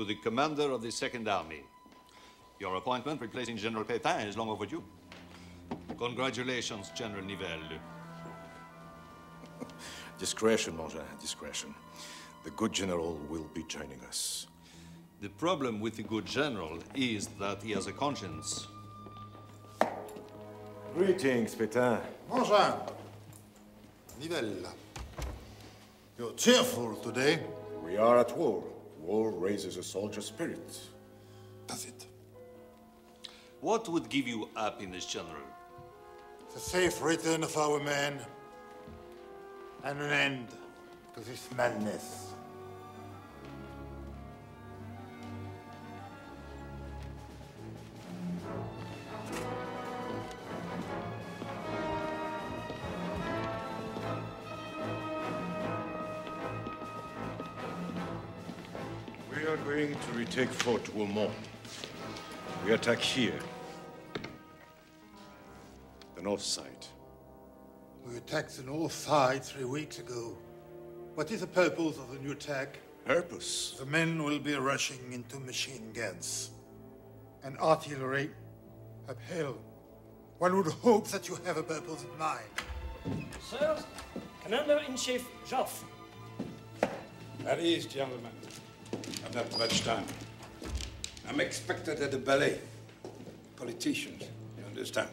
to the commander of the Second Army. Your appointment replacing General Pétain is long overdue. Congratulations, General Nivelle. Discretion, Mangin, discretion. The good general will be joining us. The problem with the good general is that he has a conscience. Greetings, Pétain. Mangin. Nivelle. You're cheerful today. We are at war. War raises a soldier's spirit. Does it? What would give you happiness, General? The safe return of our men. And an end to this madness. Going to Fort Douaumont. We attack here. The north side. We attacked the north side three weeks ago. What is the purpose of the new attack? Purpose? The men will be rushing into machine guns and artillery uphill. One would hope that you have a purpose in mind. Sirs, Commander-in-Chief Joffre. At ease, gentlemen. I've not much time. I'm expected at the ballet. Politicians, you understand?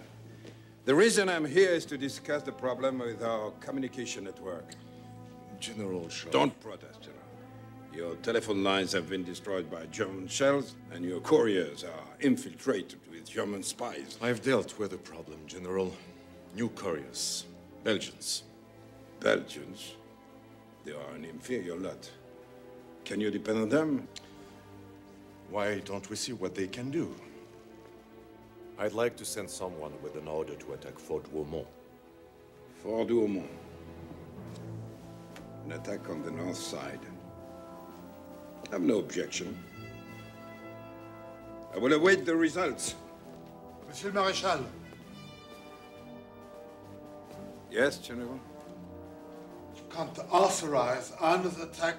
The reason I'm here is to discuss the problem with our communication network. General Shaw. Don't protest, General. Your telephone lines have been destroyed by German shells, and your couriers are infiltrated with German spies. I've dealt with the problem, General. New couriers. Belgians. Belgians? They are an inferior lot. Can you depend on them? Why don't we see what they can do? I'd like to send someone with an order to attack Fort Douaumont. Fort Douaumont. An attack on the north side. I have no objection. I will await the results. Monsieur le Maréchal, Yes, General? you can't authorize another attack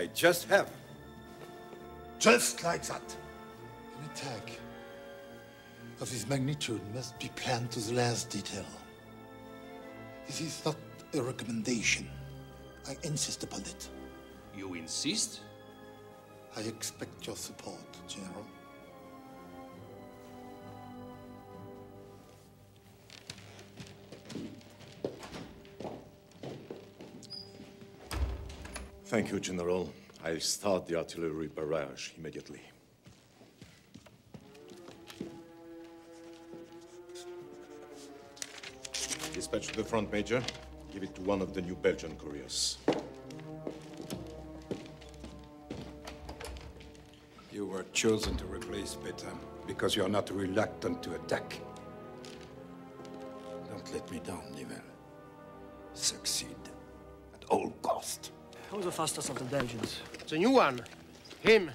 I just have. Just like that. An attack of this magnitude must be planned to the last detail. This is not a recommendation. I insist upon it. You insist? I expect your support, General. Thank you, General. I'll start the artillery barrage immediately. Dispatch to the front, Major. Give it to one of the new Belgian couriers. You were chosen to replace Pétain because you are not reluctant to attack. Don't let me down, Nivelle. Who's the fastest of the Belgians? The new one. Him.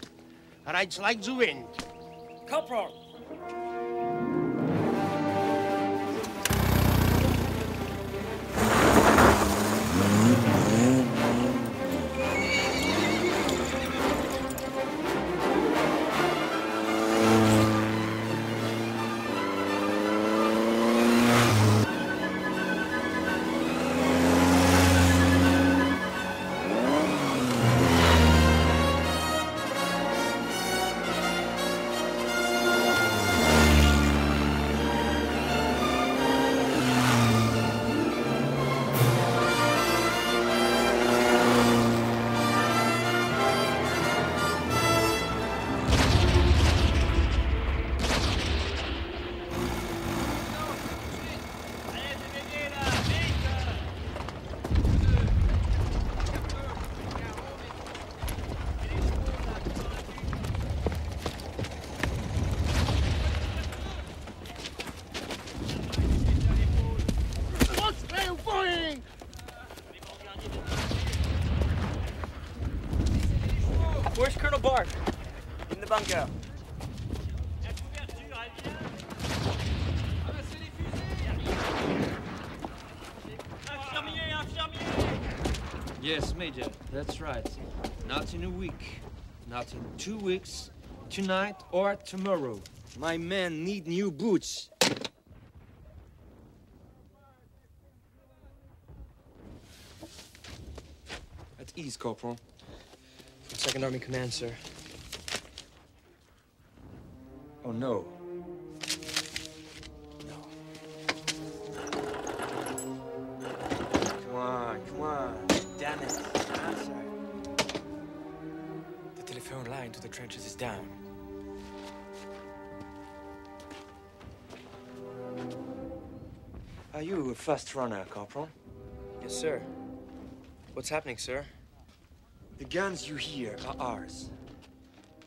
Rides like the wind. Corporal! That's right. Not in a week. Not in two weeks. Tonight or tomorrow. My men need new boots. At ease, Corporal. From Second Army Command, sir. Oh, no. No. You a fast runner, Corporal? Yes, sir. What's happening, sir? The guns you hear are ours.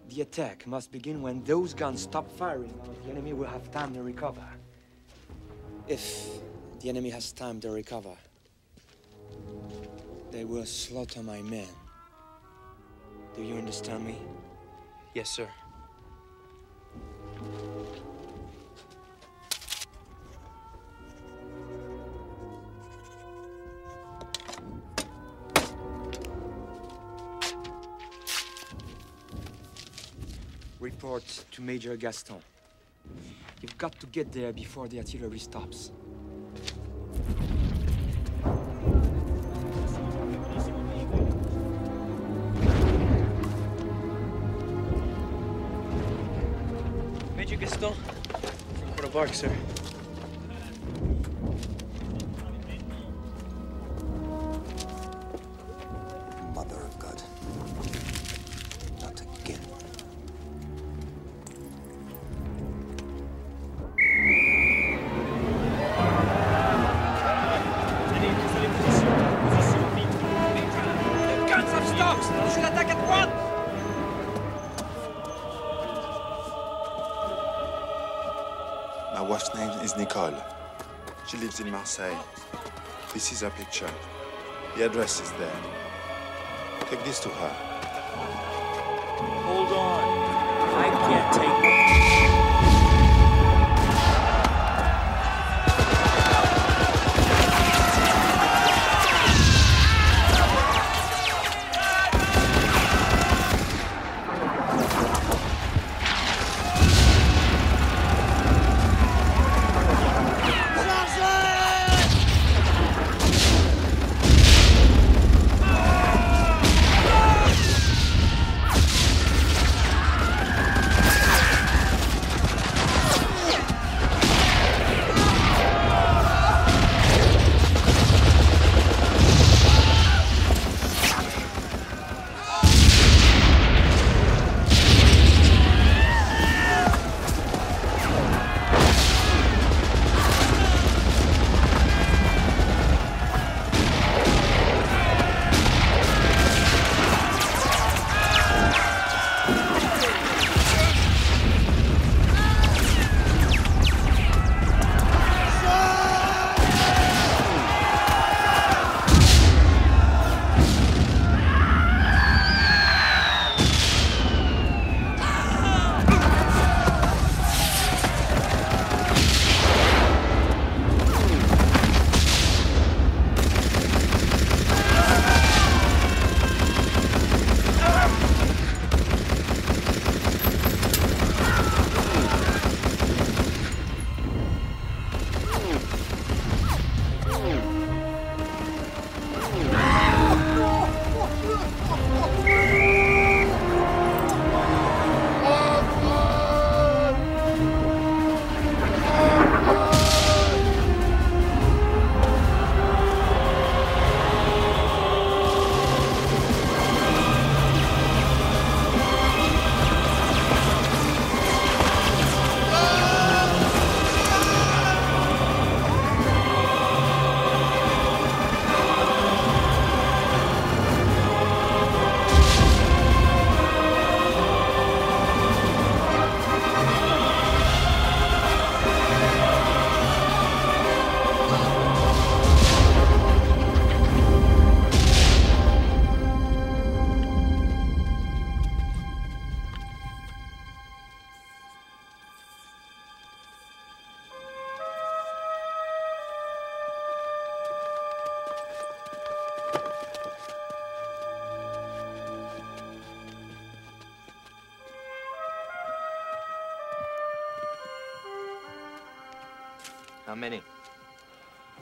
The attack must begin when those guns stop firing, or the enemy will have time to recover. If the enemy has time to recover, they will slaughter my men. Do you understand me? Yes, sir. Report to Major Gaston. You've got to get there before the artillery stops. Major Gaston, from Port Bark, sir. This is her picture. The address is there. Take this to her.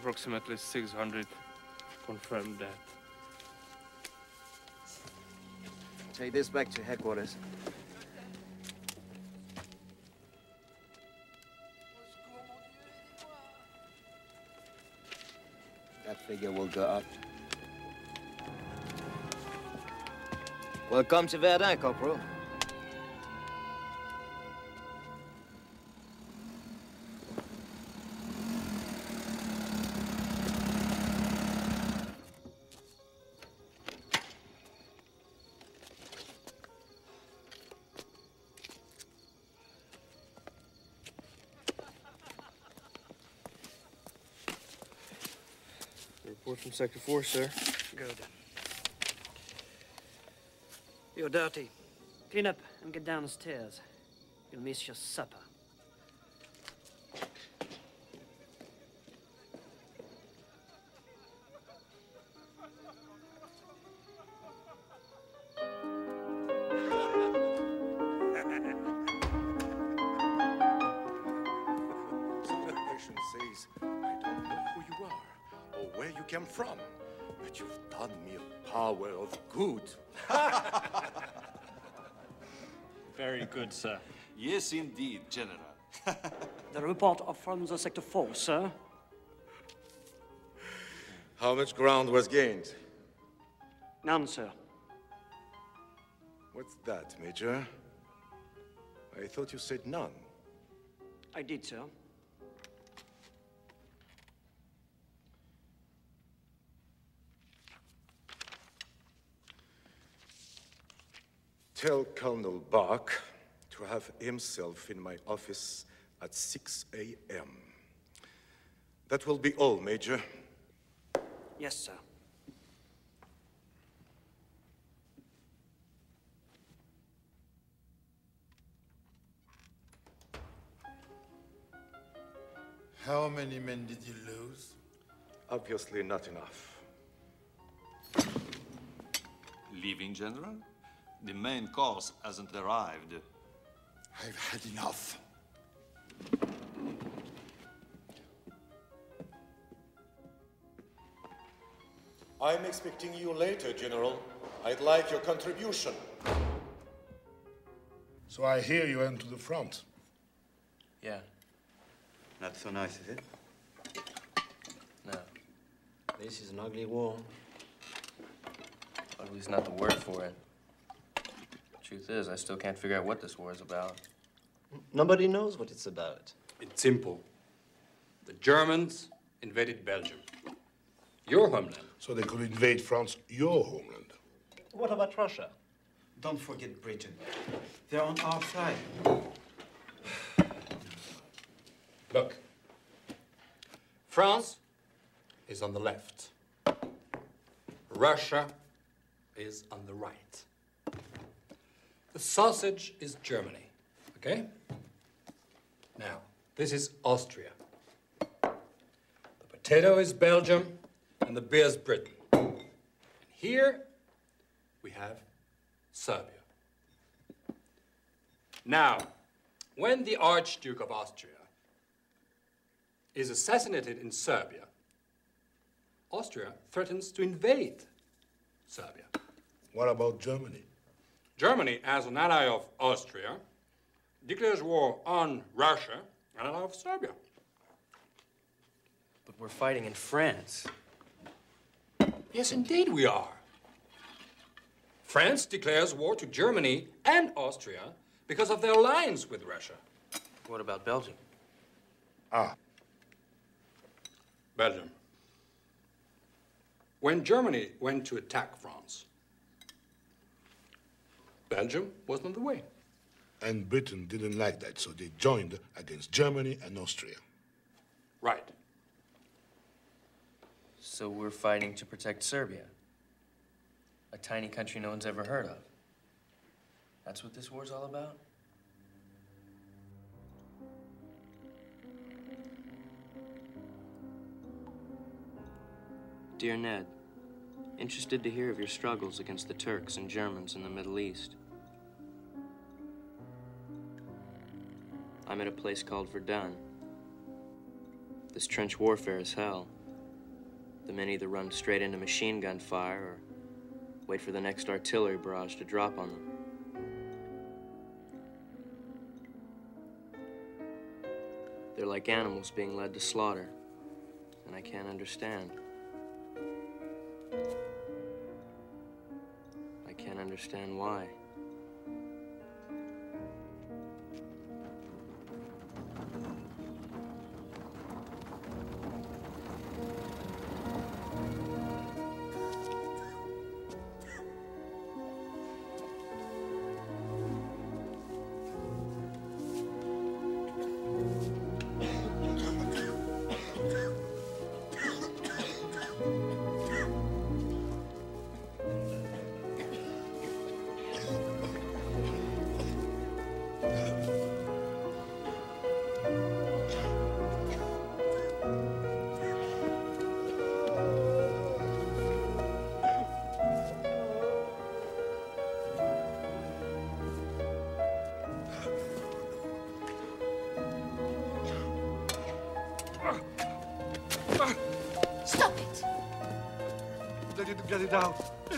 Approximately 600. Confirmed that. Take this back to headquarters. That figure will go up. Welcome to Verdun, Corporal. Sector 4, sir. Good. You're dirty. Clean up and get down the stairs. You'll miss your supper. Yes, indeed, General. The report of from the Sector 4, sir. How much ground was gained? None, sir. What's that, Major? I thought you said none. I did, sir. Tell Colonel Bach to have himself in my office at 6 a.m. That will be all, Major. Yes, sir. How many men did you lose? Obviously not enough. Leaving, General? The main course hasn't arrived. I've had enough. I'm expecting you later, General. I'd like your contribution. So I hear you went to the front. Yeah. Not so nice, is it? No. This is an ugly war. Ugly's not the word for it. Truth is, I still can't figure out what this war is about. Nobody knows what it's about. It's simple. The Germans invaded Belgium. Your homeland. So they could invade France, your homeland. What about Russia? Don't forget Britain. They're on our side. Look. France is on the left. Russia is on the right. The sausage is Germany, okay? Now, this is Austria. The potato is Belgium, and the beer is Britain. And here we have Serbia. Now, when the Archduke of Austria is assassinated in Serbia, Austria threatens to invade Serbia. What about Germany? Germany, as an ally of Austria, declares war on Russia and of Serbia. But we're fighting in France. Yes, indeed we are. France declares war to Germany and Austria because of their alliance with Russia. What about Belgium? Ah. Belgium. When Germany went to attack France, Belgium was on the way. And Britain didn't like that, so they joined against Germany and Austria. Right. So we're fighting to protect Serbia. A tiny country no one's ever heard of. That's what this war's all about? Dear Ned, interested to hear of your struggles against the Turks and Germans in the Middle East. I'm at a place called Verdun. This trench warfare is hell. The men either run straight into machine gun fire or wait for the next artillery barrage to drop on them. They're like animals being led to slaughter, and I can't understand. Understand why.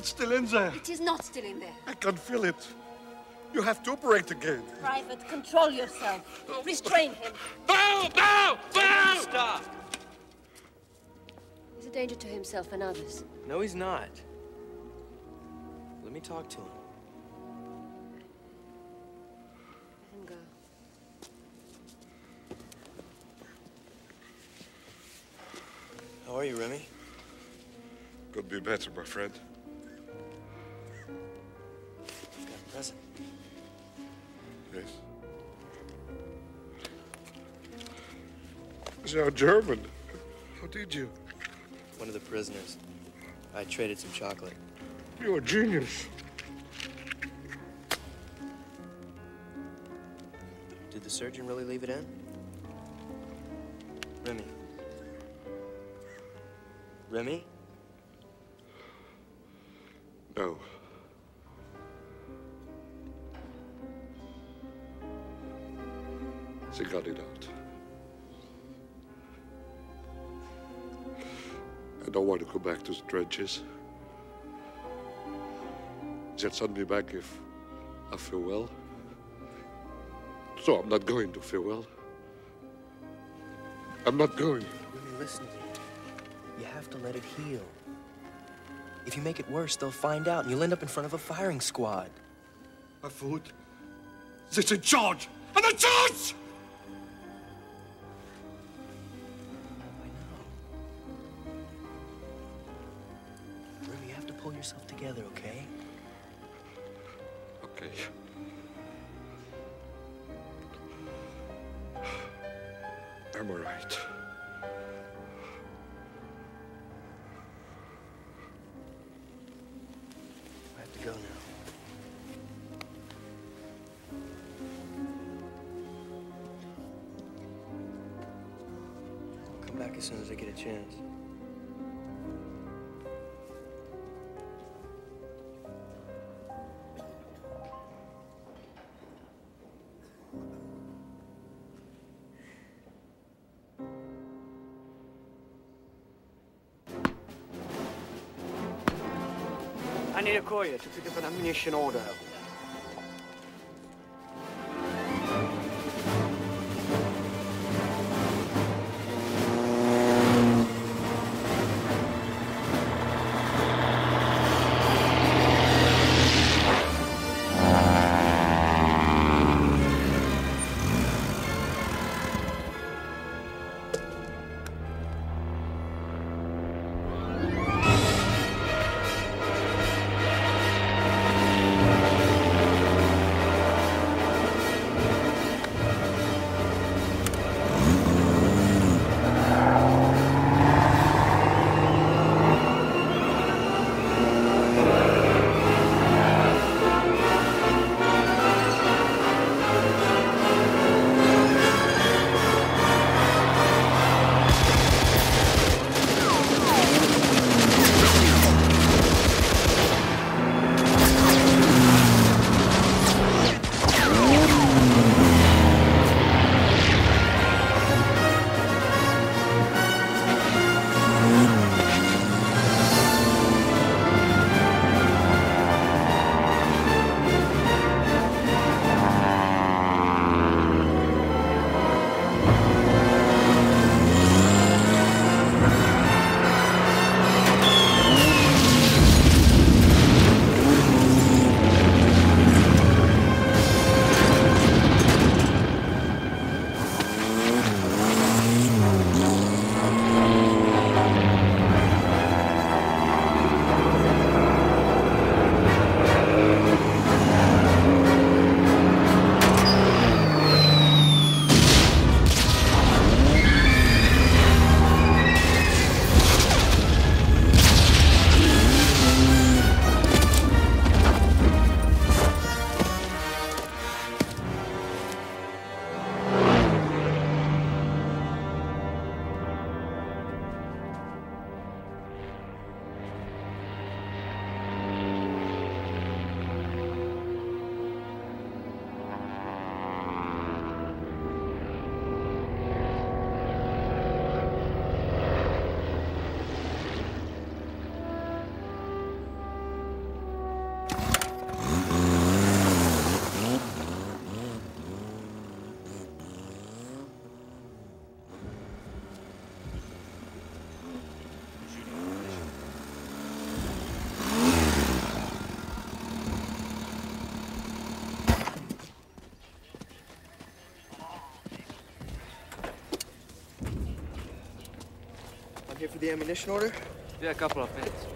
It's still in there. It is not still in there. I can feel it. You have to operate again. Private, control yourself. Restrain him. No! No! No! Stop! He's a danger to himself and others. No, he's not. Let me talk to him. Let him go. How are you, Remy? Could be better, my friend. You're German. How did you? One of the prisoners. I traded some chocolate. You're a genius. Did the surgeon really leave it in? Remy. Remy? No. They got it out. I don't want to go back to the trenches. They'll send me back if I feel well. So I'm not going to feel well. I'm not going. Remy, listen to me. You have to let it heal. If you make it worse, they'll find out and you'll end up in front of a firing squad. I thought they're in charge. I'm in charge! Together, okay? Okay. I'm all right. I have to go now. I'll come back as soon as I get a chance. I need a courier to pick up an ammunition order. Here for the ammunition order? Yeah, a couple of minutes.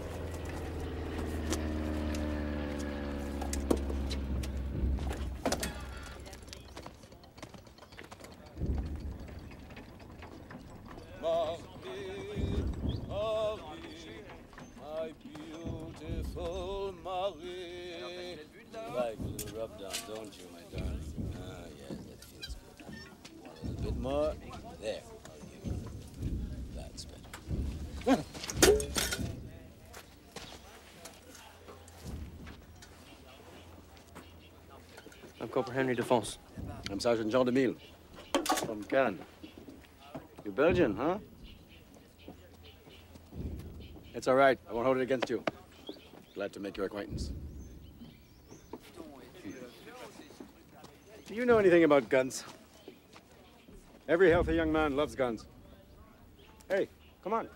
Corporal Henry Defense. I'm Sergeant Jean Demille from Cannes. You're Belgian, huh? It's all right. I won't hold it against you. Glad to make your acquaintance. Do you know anything about guns? Every healthy young man loves guns. Hey, come on.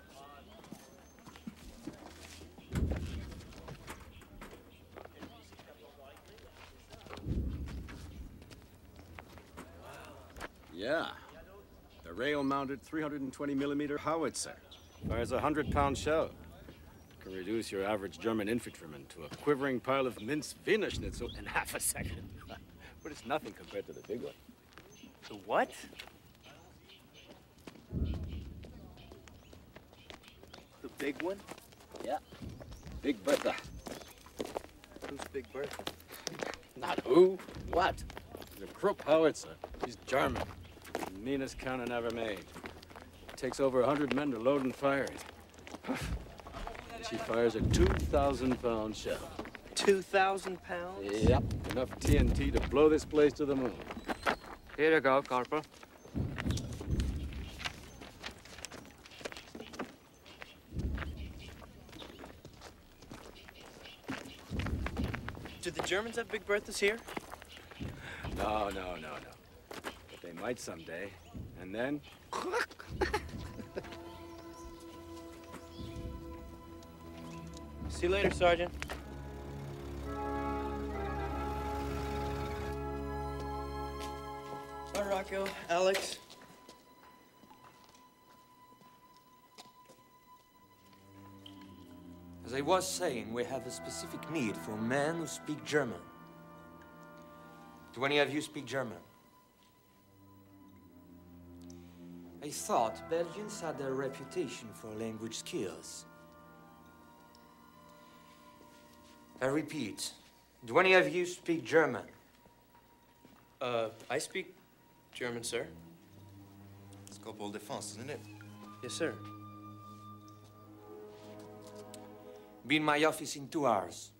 Yeah. The rail-mounted 320 millimeter howitzer fires a 100-pound shell. Can reduce your average German infantryman to a quivering pile of minced Wiener Schnitzel in half a second. but it's nothing compared to the big one. The what? The big one? Yeah. Big Bertha. Who's Big Bertha? Not who, what? The Krupp howitzer. He's German. The meanest cannon ever made. Takes over a hundred men to load and fire it. she fires a 2,000 pound shell. 2,000 pounds? Yep. Enough TNT to blow this place to the moon. Here you go, Corporal. Do the Germans have Big Berthas here? No, no, no, no. But they might someday. And then. See you later, Sergeant. Bye, Rocco. Alex. As I was saying, we have a specific need for men who speak German. Do any of you speak German? I thought Belgians had a reputation for language skills. I repeat, do any of you speak German? Uh, I speak German, sir. It's Corporal Defense, isn't it? Yes, sir. Be in my office in two hours.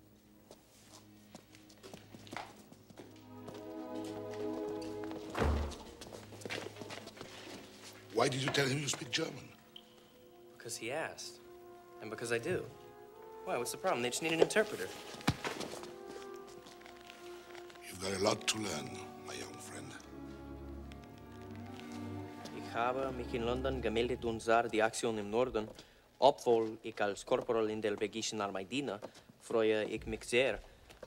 Why did you tell him you speak German? Because he asked. And because I do. Why, what's the problem? They just need an interpreter. You've got a lot to learn, my young friend. Ik habe mich in London gemeldet und sah die Aktion im Norden. Obwohl ich als Korporal in der belgischen Armee diene, freue ich mich sehr,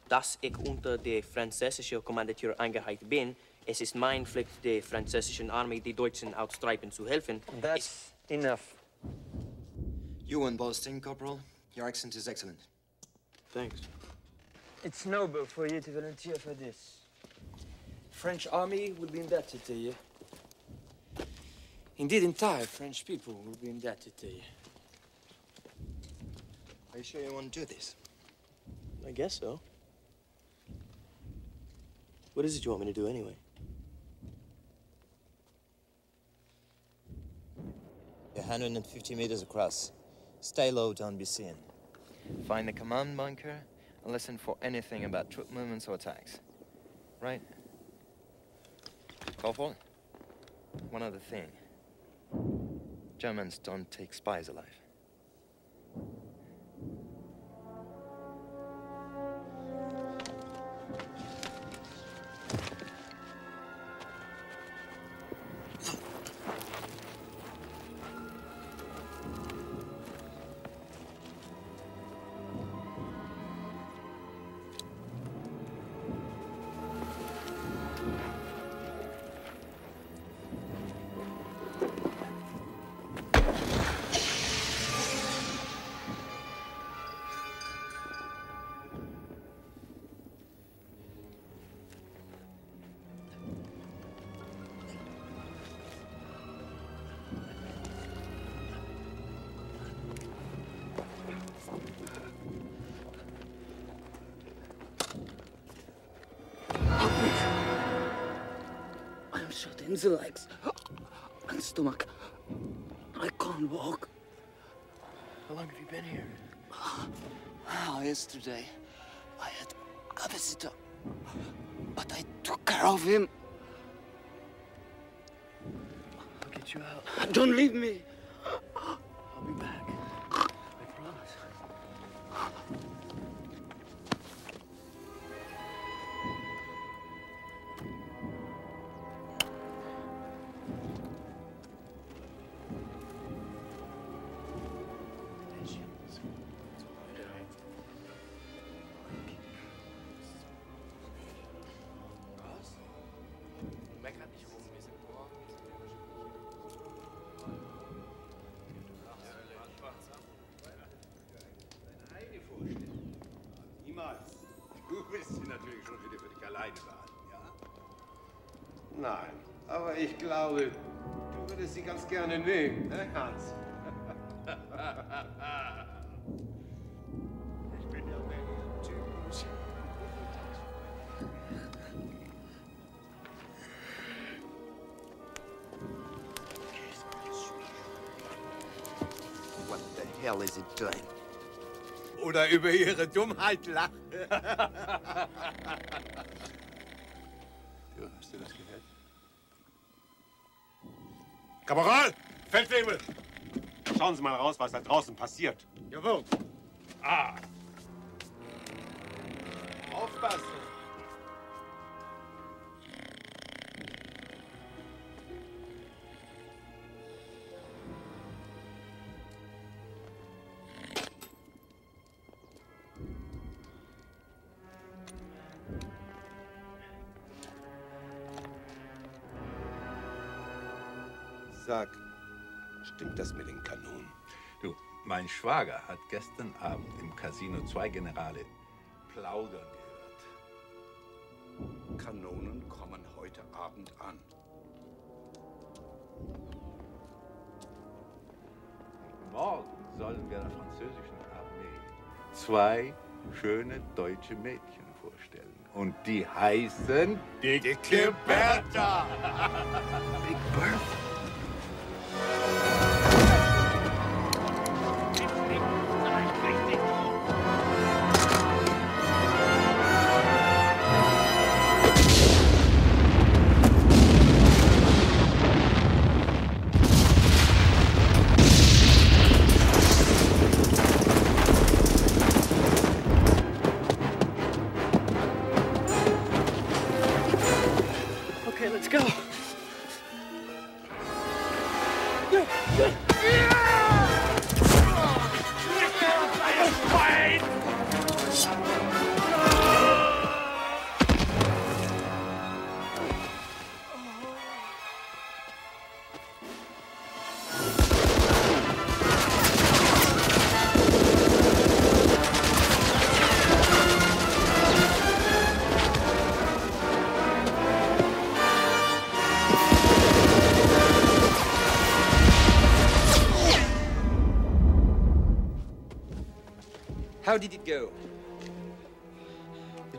dass ich unter der französischen Kommandatur eingereicht bin. Es ist mein Pflicht, der französischen Armee die Deutschen austreiben zu helfen. That's enough. You weren't boasting, Corporal. Your accent is excellent. Thanks. It's noble for you to volunteer for this. French army will be indebted to you. Indeed, entire French people will be indebted to you. Are you sure you want to do this? I guess so. What is it you want me to do anyway? You're 150 meters across. Stay low, don't be seen. Find the command bunker and listen for anything about troop movements or attacks. Right? Corporal? One other thing. Germans don't take spies alive. In the legs and stomach. I can't walk. How long have you been here? Oh, yesterday I had a visitor, but I took care of him. I'll get you out. Don't leave me. Sie ganz gerne mögen, ne, Hans? ich bin ja mehr Typus. What the hell is it doing? Oder über ihre Dummheit lachen. du, hast du das gehört? Kaporal! Schauen Sie mal raus, was da draußen passiert. Jawohl. Ah! Aufpassen. Sag, Stimmt das mit den Kanonen? Du, mein Schwager hat gestern Abend im Casino zwei Generale plaudern gehört. Kanonen kommen heute Abend an. Morgen sollen wir der französischen Armee zwei schöne deutsche Mädchen vorstellen. Und die heißen Dicke Bertha. Big Bertha?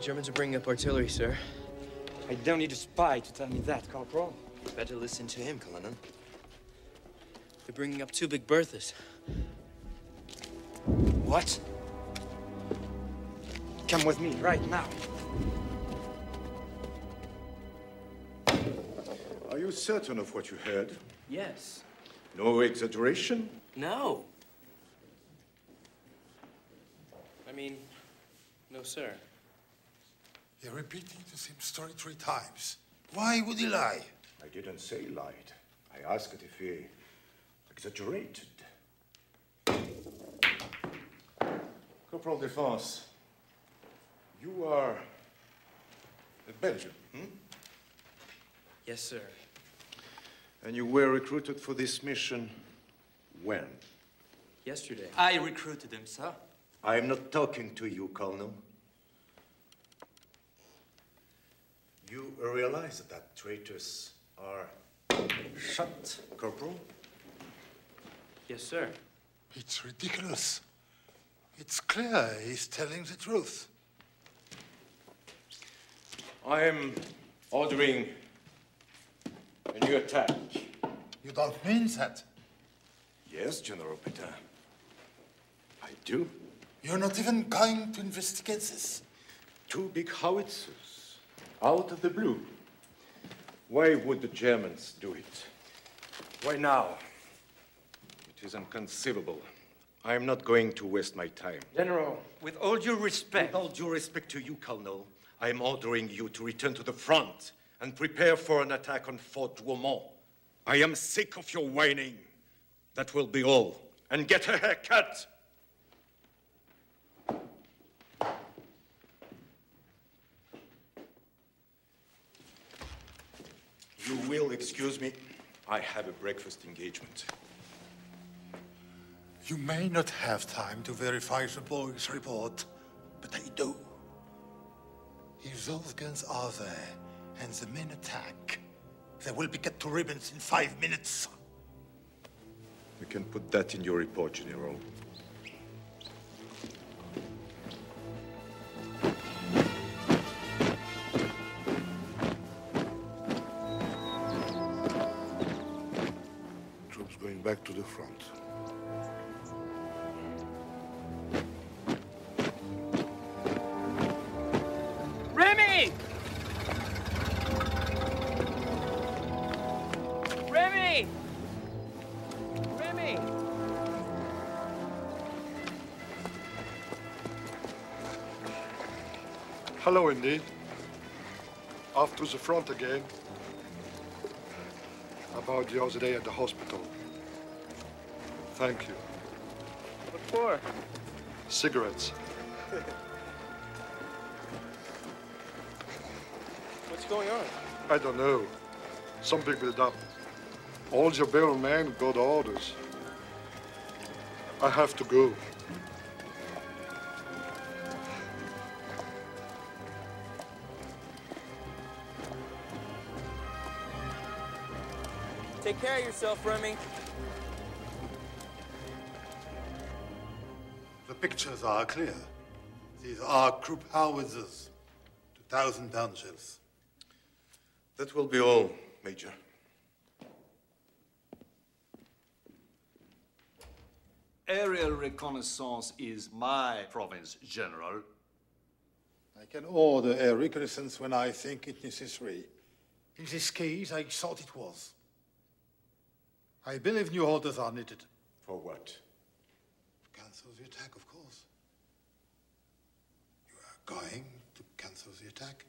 Germans are bringing up artillery, sir. I don't need a spy to tell me that, Corporal. You Better listen to him, Cullinan. They're bringing up two big Berthas. What? Come with me right now. Are you certain of what you heard? Yes. No exaggeration? No. I mean, no, sir. You're repeating the same story three times. Why would he lie? I didn't say lied. I asked if he exaggerated. Corporal Defense, you are a Belgian, hmm? Yes, sir. And you were recruited for this mission when? Yesterday. I recruited him, sir. I am not talking to you, Colonel. You realize that traitors are shot, Corporal? Yes, sir. It's ridiculous. It's clear he's telling the truth. I am ordering a new attack. You don't mean that. Yes, General Petain. I do. You're not even going to investigate this. Two big howitzers, out of the blue. Why would the Germans do it? Why now? It is inconceivable. I am not going to waste my time. General, with all due respect. With all due respect to you, Colonel, I am ordering you to return to the front and prepare for an attack on Fort Douaumont. I am sick of your whining. That will be all. And get a haircut. You will excuse me. I have a breakfast engagement. You may not have time to verify the boy's report, but I do. If those guns are there and the men attack, they will be cut to ribbons in five minutes. We can put that in your report, General. Back to the front. Remy! Remy! Remy! Hello, Indy. Off to the front again. About the other day at the hospital. Thank you. What for? Cigarettes. What's going on? I don't know. Something built up. All your barrel men got orders. I have to go. Take care of yourself, Remy. Pictures are clear. These are Krupp howitzers, 2,000 pound shells. That will be all, Major. Aerial reconnaissance is my province, General. I can order a reconnaissance when I think it necessary. In this case, I thought it was. I believe new orders are needed. For what? To cancel the attack, of course. Going to cancel the attack?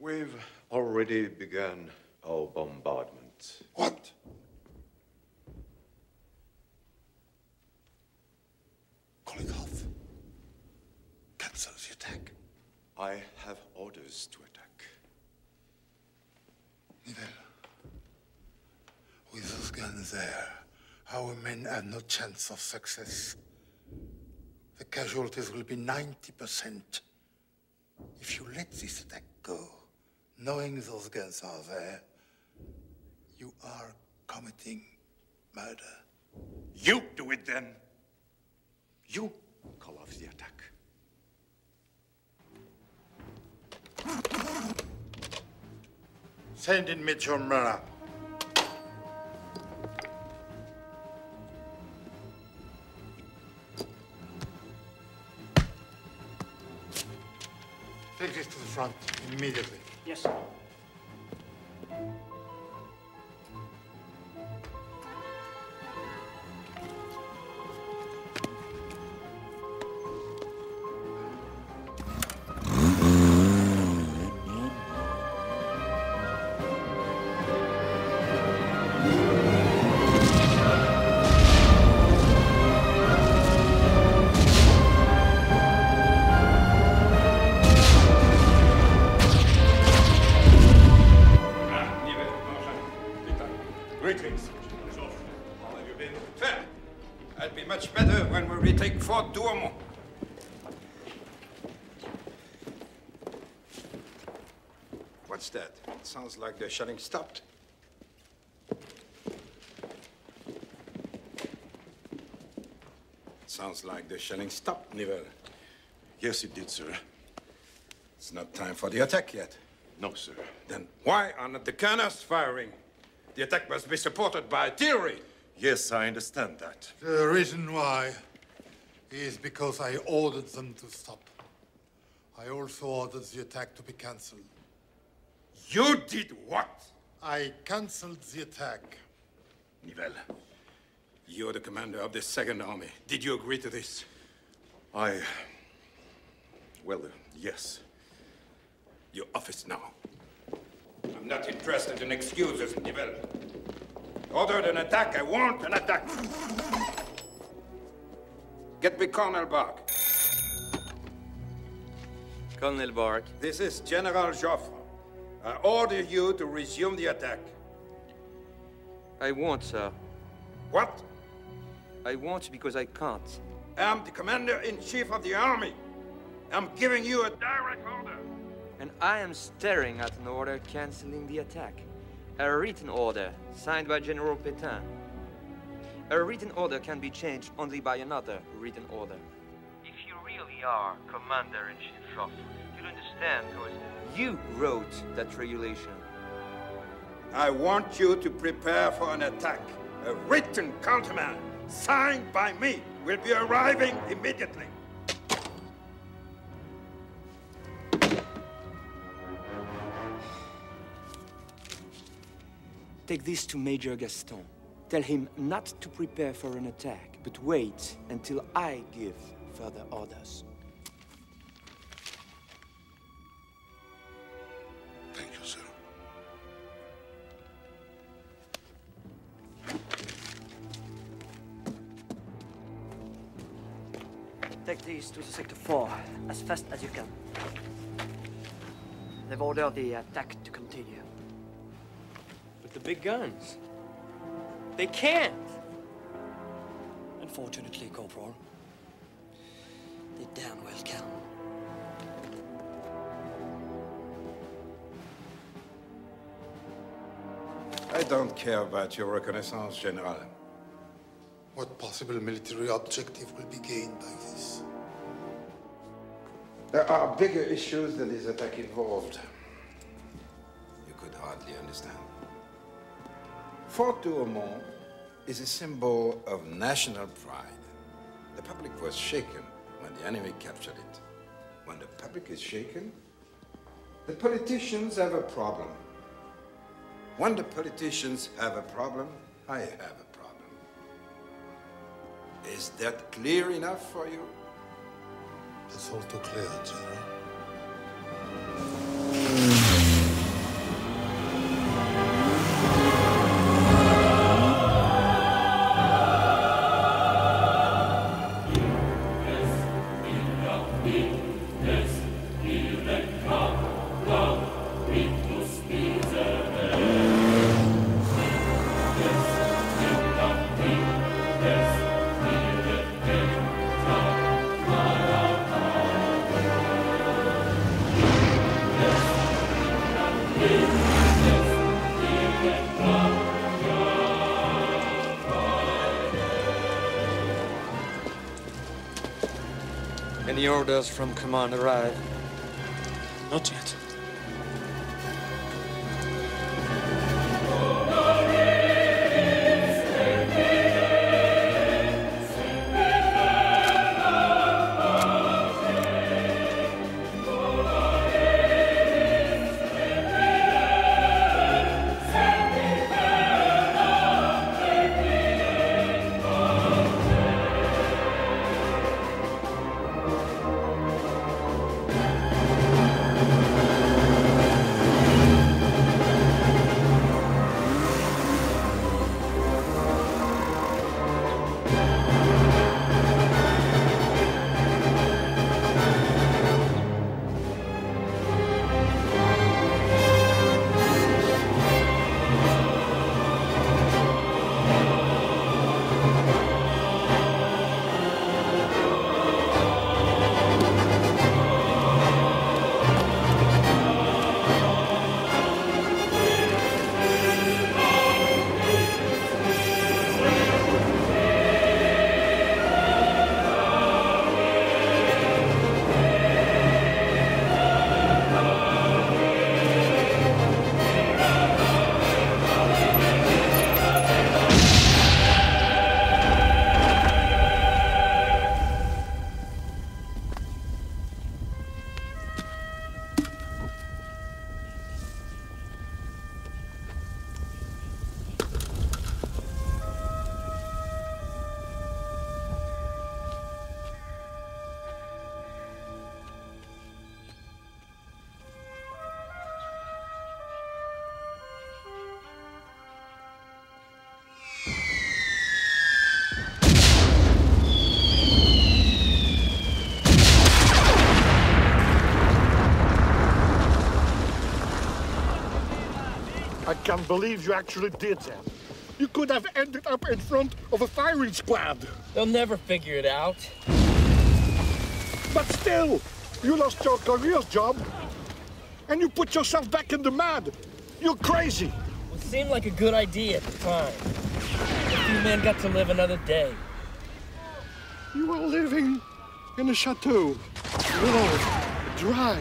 We've already begun our bombardment. What? Call it off. Cancel the attack. I have orders to attack. Nivelle, those guns there, our men have no chance of success. The casualties will be 90%. If you let this attack go, knowing those guns are there, you are committing murder. You do it then. You call off the attack. Send in Major Murrah. Front immediately. Yes, sir. Sounds like the shelling stopped. Sounds like the shelling stopped, Nivelle. Yes, it did, sir. It's not time for the attack yet. No, sir. Then why are not the cannons firing? The attack must be supported by artillery. Yes, I understand that. The reason why is because I ordered them to stop. I also ordered the attack to be cancelled. You did what? I cancelled the attack. Nivelle, you're the commander of the Second Army. Did you agree to this? I. Well, uh, yes. Your office now. I'm not interested in excuses, Nivelle. Ordered an attack, I want an attack. Get me Colonel Bark. Colonel Bark. This is General Joffre. I order you to resume the attack. I won't, sir. What? I won't because I can't. I'm the commander-in-chief of the army. I'm giving you a direct order. And I am staring at an order canceling the attack. A written order, signed by General Pétain. A written order can be changed only by another written order. If you really are Commander-in-Chief Joffre, you'll understand because you wrote that regulation. I want you to prepare for an attack. A written countermand, signed by me, will be arriving immediately. Take this to Major Gaston. Tell him not to prepare for an attack, but wait until I give further orders. Take these to the Sector 4 as fast as you can. They've ordered the attack to continue. But the big guns. They can't! Unfortunately, Corporal, they damn well can. I don't care about your reconnaissance, General. What possible military objective will be gained by this? There are bigger issues than this attack involved. You could hardly understand. Fort Douaumont is a symbol of national pride. The public was shaken when the enemy captured it. When the public is shaken, the politicians have a problem. When the politicians have a problem, I have a problem. Is that clear enough for you? It's all too clear, General. Any orders from command arrive? Not yet. Can't believe you actually did that. You could have ended up in front of a firing squad. They'll never figure it out. But still, you lost your career's job. And you put yourself back in the mud. You're crazy. It seemed like a good idea at the time. The few men got to live another day. You are living in a chateau. Warm, dry,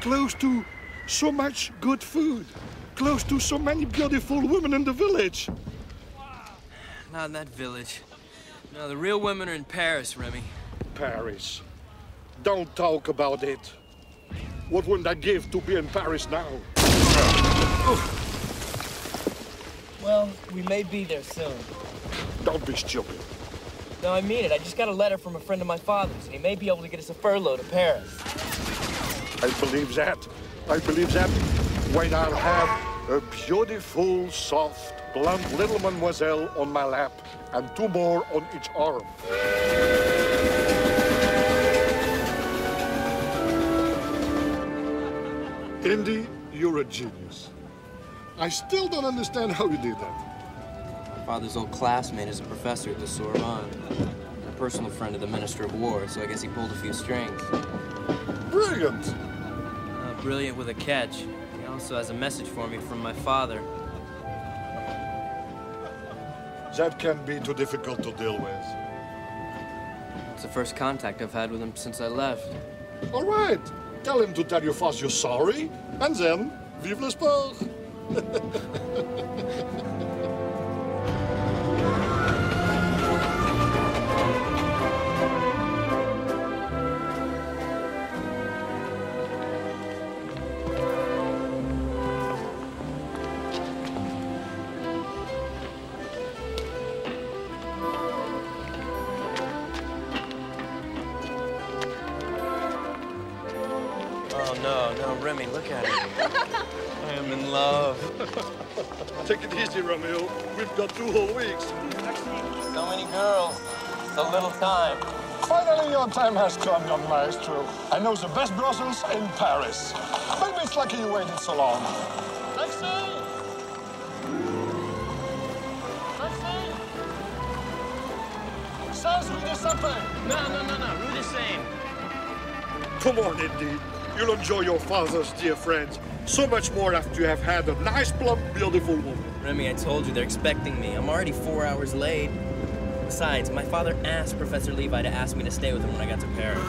close to so much good food, close to so many beautiful women in the village. Not in that village. No, the real women are in Paris, Remy. Paris. Don't talk about it. What wouldn't I give to be in Paris now? Well, we may be there soon. Don't be stupid. No, I mean it. I just got a letter from a friend of my father's, and he may be able to get us a furlough to Paris. I believe that. I believe that when I'll have a beautiful, soft, blonde little mademoiselle on my lap and two more on each arm. Indy, you're a genius. I still don't understand how you did that. My father's old classmate is a professor at the Sorbonne. A personal friend of the Minister of War, so I guess he pulled a few strings. Brilliant. Uh, brilliant with a catch. Also has a message for me from my father. That can be too difficult to deal with. It's the first contact I've had with him since I left. All right. Tell him to tell your boss you're sorry, and then, vive le time has come, young maestro. I know the best brothels in Paris. Maybe it's lucky you waited so long. Lexi! Lexi! Sans Rue de Sapin. No, no, no, no. Rue de Seine. Come on, Indy. You'll enjoy your father's dear friends so much more after you have had a nice, plump, beautiful woman. Remy, I told you they're expecting me. I'm already four hours late. Besides, my father asked Professor Levi to ask me to stay with him when I got to Paris.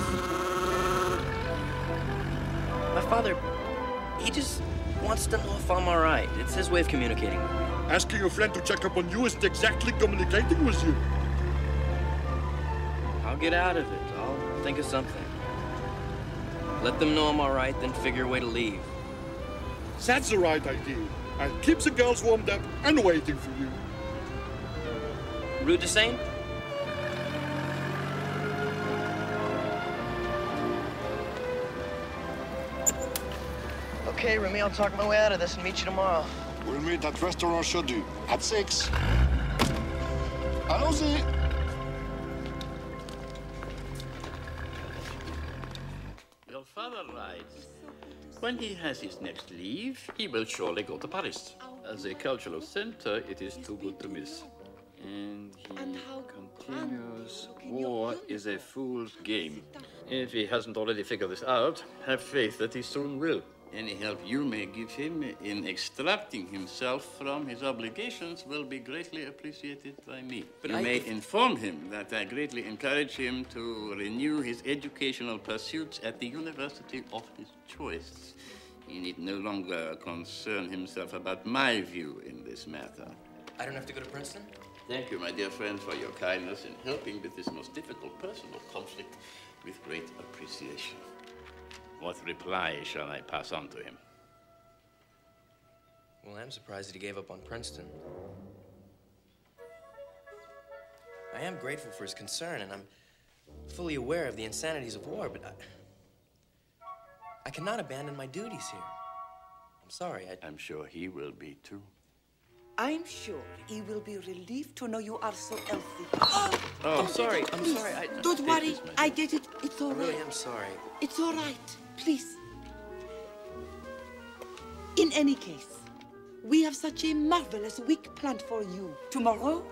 My father, he just wants to know if I'm all right. It's his way of communicating with me. Asking a friend to check up on you isn't exactly communicating with you. I'll get out of it. I'll think of something. Let them know I'm all right, then figure a way to leave. That's the right idea. And keep the girls warmed up and waiting for you. Rue de Seine? Okay, Remy, I'll talk my way out of this and meet you tomorrow. We'll meet at Restaurant Chaudu at 6. Allons-y. Your father writes, when he has his next leave, he will surely go to Paris. As a cultural center, it is too good to miss. And he continues, war is a fool's game. If he hasn't already figured this out, have faith that he soon will. Any help you may give him in extracting himself from his obligations will be greatly appreciated by me. But you I- may inform him that I greatly encourage him to renew his educational pursuits at the university of his choice. He need no longer concern himself about my view in this matter. I don't have to go to Princeton? Thank you, my dear friend, for your kindness in helping with this most difficult personal conflict with great appreciation. What reply shall I pass on to him? Well, I'm surprised that he gave up on Princeton. I am grateful for his concern, and I'm fully aware of the insanities of war, but I, I cannot abandon my duties here. I'm sorry. I... I'm sure he will be too. I'm sure he will be relieved to know you are so healthy. Oh, I'm sorry. I'm Please, sorry. I, Don't I- worry. I did it. It's all I right. really am sorry. It's all right. Please. In any case, We have such a marvelous week planned for you. Tomorrow,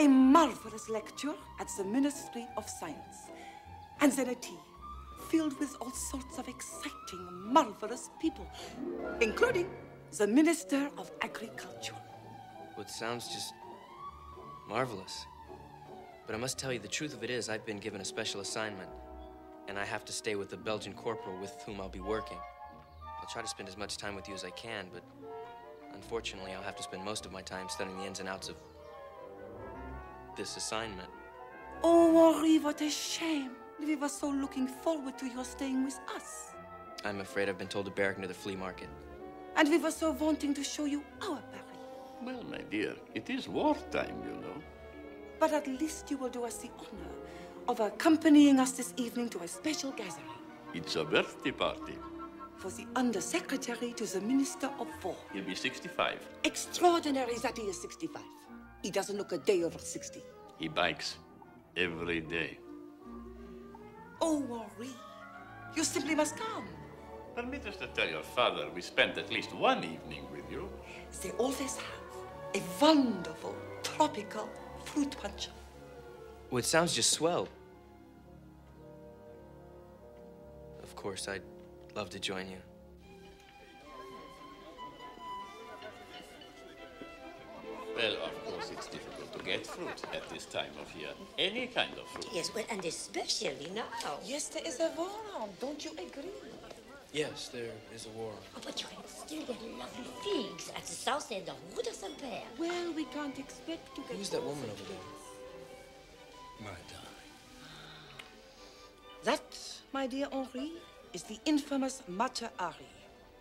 a marvelous lecture at the Ministry of Science. And then a tea filled with all sorts of exciting, marvelous people, including the Minister of Agriculture. What sounds just marvelous. But I must tell you, the truth of it is, I've been given a special assignment, and I have to stay with the Belgian corporal with whom I'll be working. I'll try to spend as much time with you as I can, but unfortunately, I'll have to spend most of my time studying the ins and outs of this assignment. Oh, Henri, what a shame. We were so looking forward to your staying with us. I'm afraid I've been told to barrack near the flea market. And we were so wanting to show you our Paris. Well, my dear, it is wartime, you know. But at least you will do us the honor of accompanying us this evening to a special gathering It's a birthday party. for the Undersecretary to the Minister of War. He'll be 65. Extraordinary that he is 65. He doesn't look a day over 60. He bikes every day. Oh, Henri, you simply must come. Permit us to tell your father we spent at least one evening with you. They always have a wonderful tropical fruit punch. Well, it sounds just swell. Of course, I'd love to join you. Well, of course, it's difficult to get fruit at this time of year. Any kind of fruit. Yes, well, and especially now. Yes, there is a war on. Don't you agree? Yes, there is a war. Oh, but you can still get lovely figs at the south end of Rue de Saint-Père. Well, we can't expect to get. Who's that woman over there? My darling. That, my dear Henri, is the infamous Mata Hari.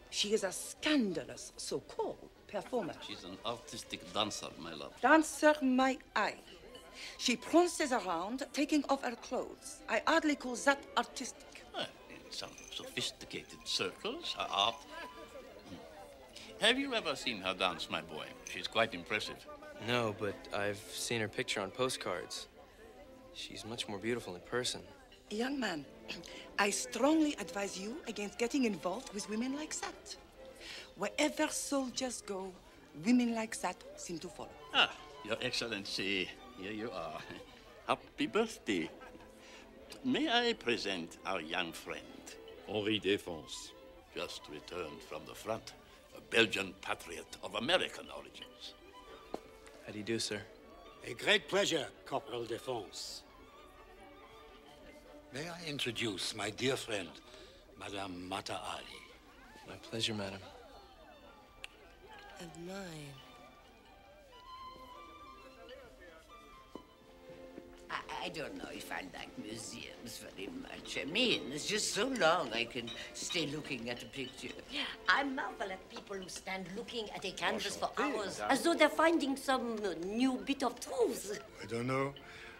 She is a scandalous so-called performer. She's an artistic dancer, my love. Dancer, my eye. She prances around, taking off her clothes. I hardly call that artistic. Well, in some sophisticated circles, her art. Hmm. Have you ever seen her dance, my boy? She's quite impressive. No, but I've seen her picture on postcards. She's much more beautiful in person. Young man, I strongly advise you against getting involved with women like that. Wherever soldiers go, women like that seem to follow. Ah, Your Excellency, here you are. Happy birthday. May I present our young friend? Henri Défense. Just returned from the front. A Belgian patriot of American origins. How do you do, sir? A great pleasure, Corporal Défense. May I introduce my dear friend, Madame Mata Hari? My pleasure, madam. And mine. I, I don't know if I like museums very much. I mean, it's just so long I can stay looking at a picture. I marvel at people who stand looking at a canvas for hours, as though they're finding some new bit of truth. I don't know.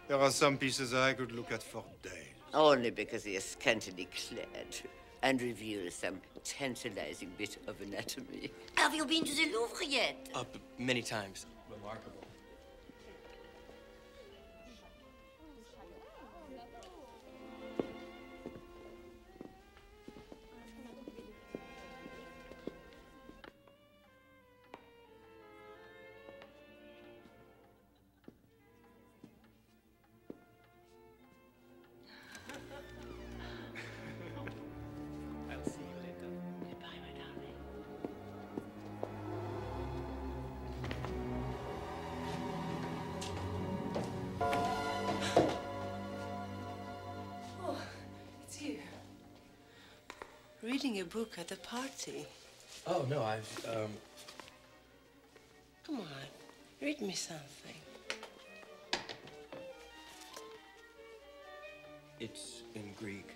There are some pieces I could look at for days. Only because they are scantily clad and reveal some tantalizing bit of anatomy. Have you been to the Louvre yet? Up many times. Remarkable. Reading a book at a party. Oh, no, I've, um, Come on, read me something. it's in Greek.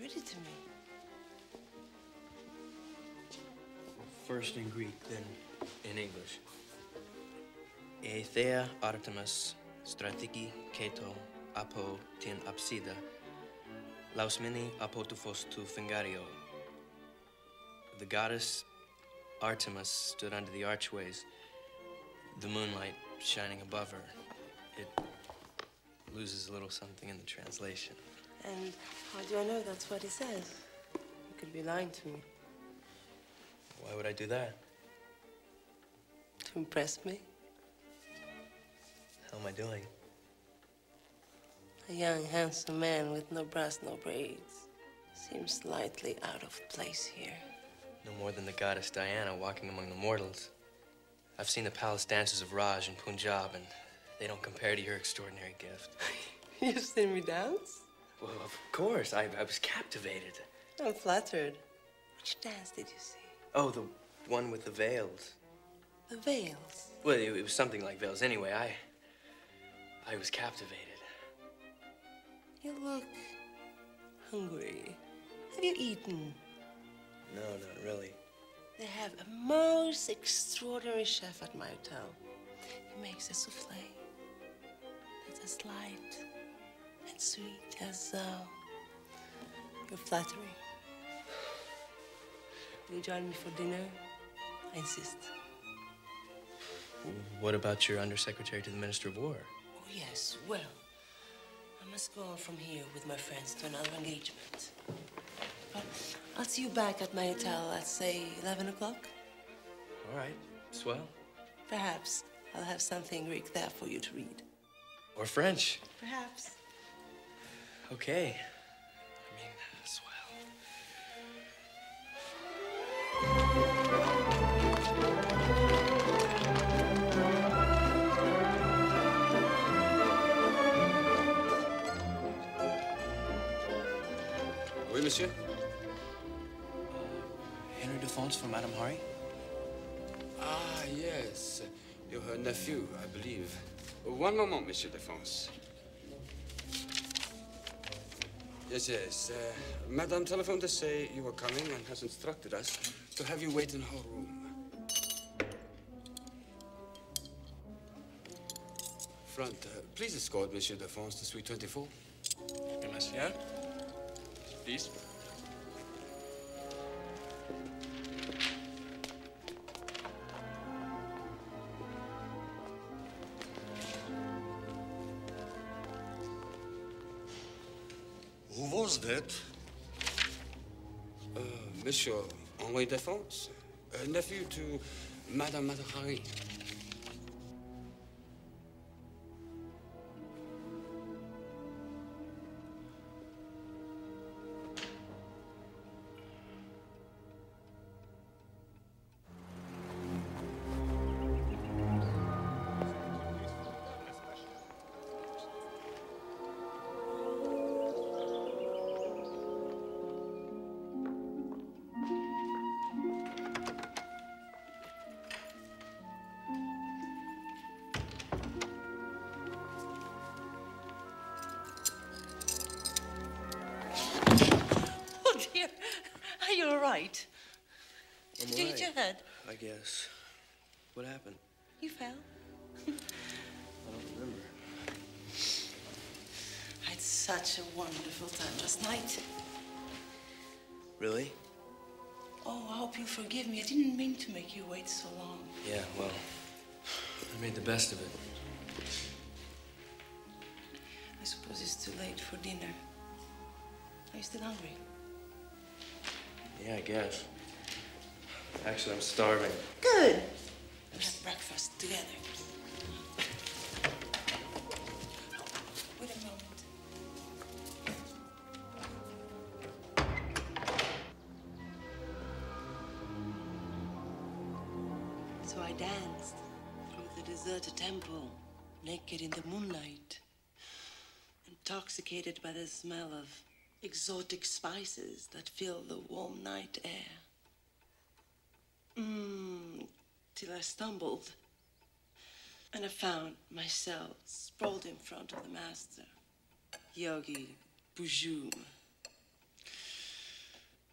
Read it to me. First in Greek, then in English. Aethea Artemis strategi keto apo tin apsida lausmini apotuphos tu fingario. The goddess Artemis stood under the archways, the moonlight shining above her. It loses a little something in the translation. And how do I know that's what it says? You could be lying to me. Why would I do that? To impress me? How am I doing? A young, handsome man with no brass, no braids. Seems slightly out of place here. No more than the goddess Diana walking among the mortals. I've seen the palace dances of Raj and Punjab, and they don't compare to your extraordinary gift. You've seen me dance? Well, of course. I, I was captivated. I'm flattered. Which dance did you see? Oh, the one with the veils. The veils. Well, it, it was something like veils anyway. I. I was captivated. You look hungry. Have you eaten? No, not really. They have a most extraordinary chef at my hotel. He makes a souffle that's as light and sweet as uh, your flattery. Will you join me for dinner? I insist. What about your undersecretary to the Minister of War? Oh, yes. Well, must go on from here with my friends to another engagement. But I'll see you back at my hotel at, say, 11 o'clock. All right, swell. Perhaps I'll have something Greek there for you to read. Or French. Perhaps. Okay. Monsieur? Henry Defense for Madame Hari? Ah, yes. You're her nephew, I believe. One moment, Monsieur Defense. Yes, yes. Uh, Madame telephoned to say you were coming and has instructed us to have you wait in her room. Front, uh, please escort Monsieur Defense to suite 24. Oui, monsieur. Please. Who was that? Uh, Monsieur Henri Defense, uh, nephew to Madame Mata Hari. Really? Oh, I hope you forgive me. I didn't mean to make you wait so long. Yeah, well, I made the best of it. I suppose it's too late for dinner. Are you still hungry? Yeah, I guess. Actually, I'm starving. Good. We'll have breakfast together. By the smell of exotic spices that fill the warm night air. Mm, till I stumbled and I found myself sprawled in front of the master, Yogi Bujum.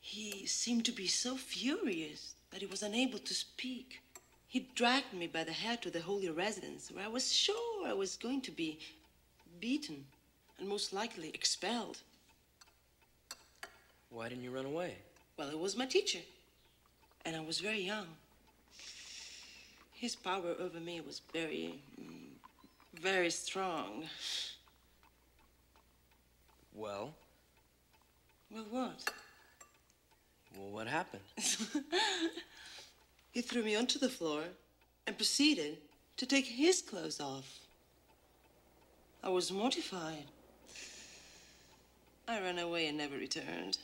He seemed to be so furious that he was unable to speak. He dragged me by the hair to the holy residence, where I was sure I was going to be beaten and most likely expelled. Why didn't you run away? Well, it was my teacher, and I was very young. His power over me was very, mm, very strong. Well, Well, what? well, what happened? He threw me onto the floor and proceeded to take his clothes off. I was mortified. I ran away and never returned.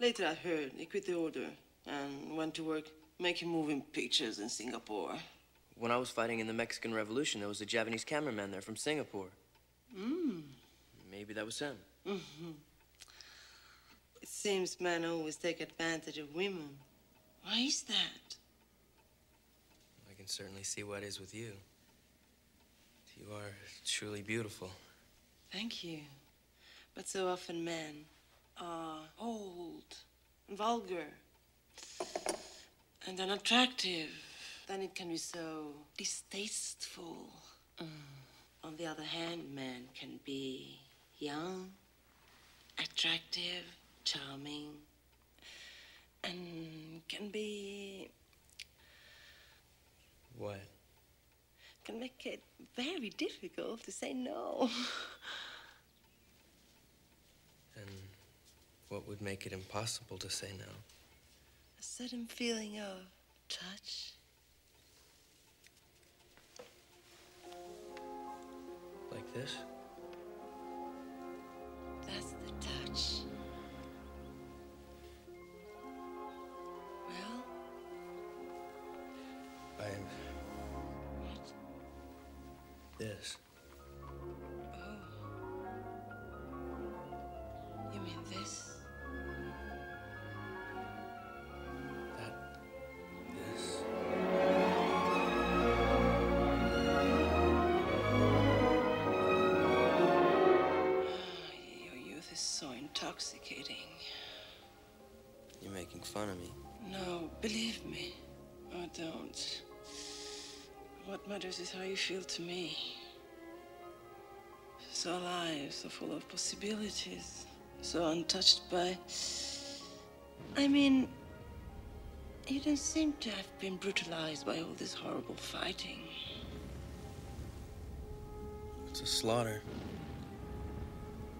Later, I heard he quit the order and went to work making moving pictures in Singapore. When I was fighting in the Mexican Revolution, there was a Japanese cameraman there from Singapore. Mm. Maybe that was him. Mm -hmm. It seems men always take advantage of women. Why is that? I can certainly see what it is with you. You are truly beautiful. Thank you. But so often men are old, vulgar, and unattractive. Then it can be so distasteful. Mm. On the other hand, men can be young, attractive, charming, and can be What? can make it very difficult to say no. And what would make it impossible to say no? A sudden feeling of touch. Like this? That's the touch. Well, I'm. What? This. Oh. You mean this? This. Intoxicating. You're making fun of me. No, believe me. I don't. What matters is how you feel to me. So alive, so full of possibilities, so untouched by. I mean, you don't seem to have been brutalized by all this horrible fighting. It's a slaughter.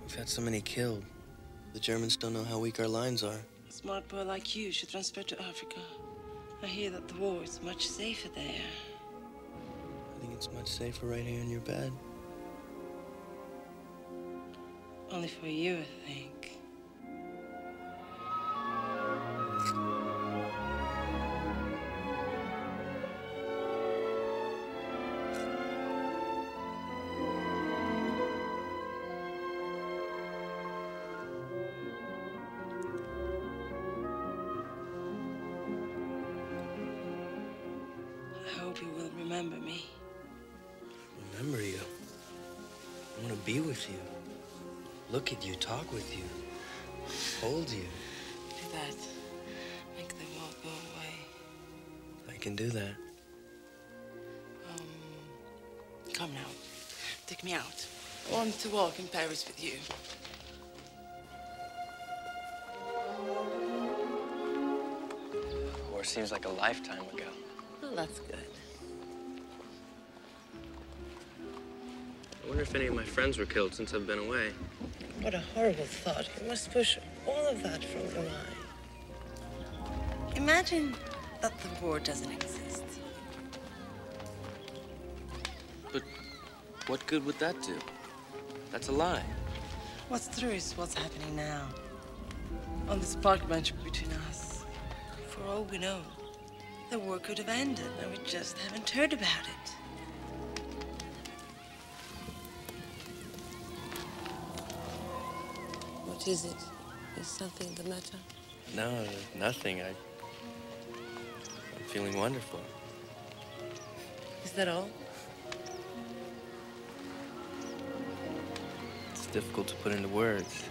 We've had so many killed. The Germans don't know how weak our lines are. A smart boy like you should transfer to Africa. I hear that the war is much safer there. I think it's much safer right here in your bed. Only for you, I think. Remember you. I want to be with you. Look at you, talk with you, hold you. Do that. Make them all go away. I can do that. Um, come now. Take me out. I want to walk in Paris with you. War seems like a lifetime ago. Well, that's good. Wonder if any of my friends were killed since I've been away. What a horrible thought. You must push all of that from your mind. Imagine that the war doesn't exist. But what good would that do? That's a lie. What's true is what's happening now. On this park bench between us. For all we know, the war could have ended, and we just haven't heard about it. Is it? Is something the matter? No, nothing. I. I'm feeling wonderful. Is that all? It's difficult to put into words.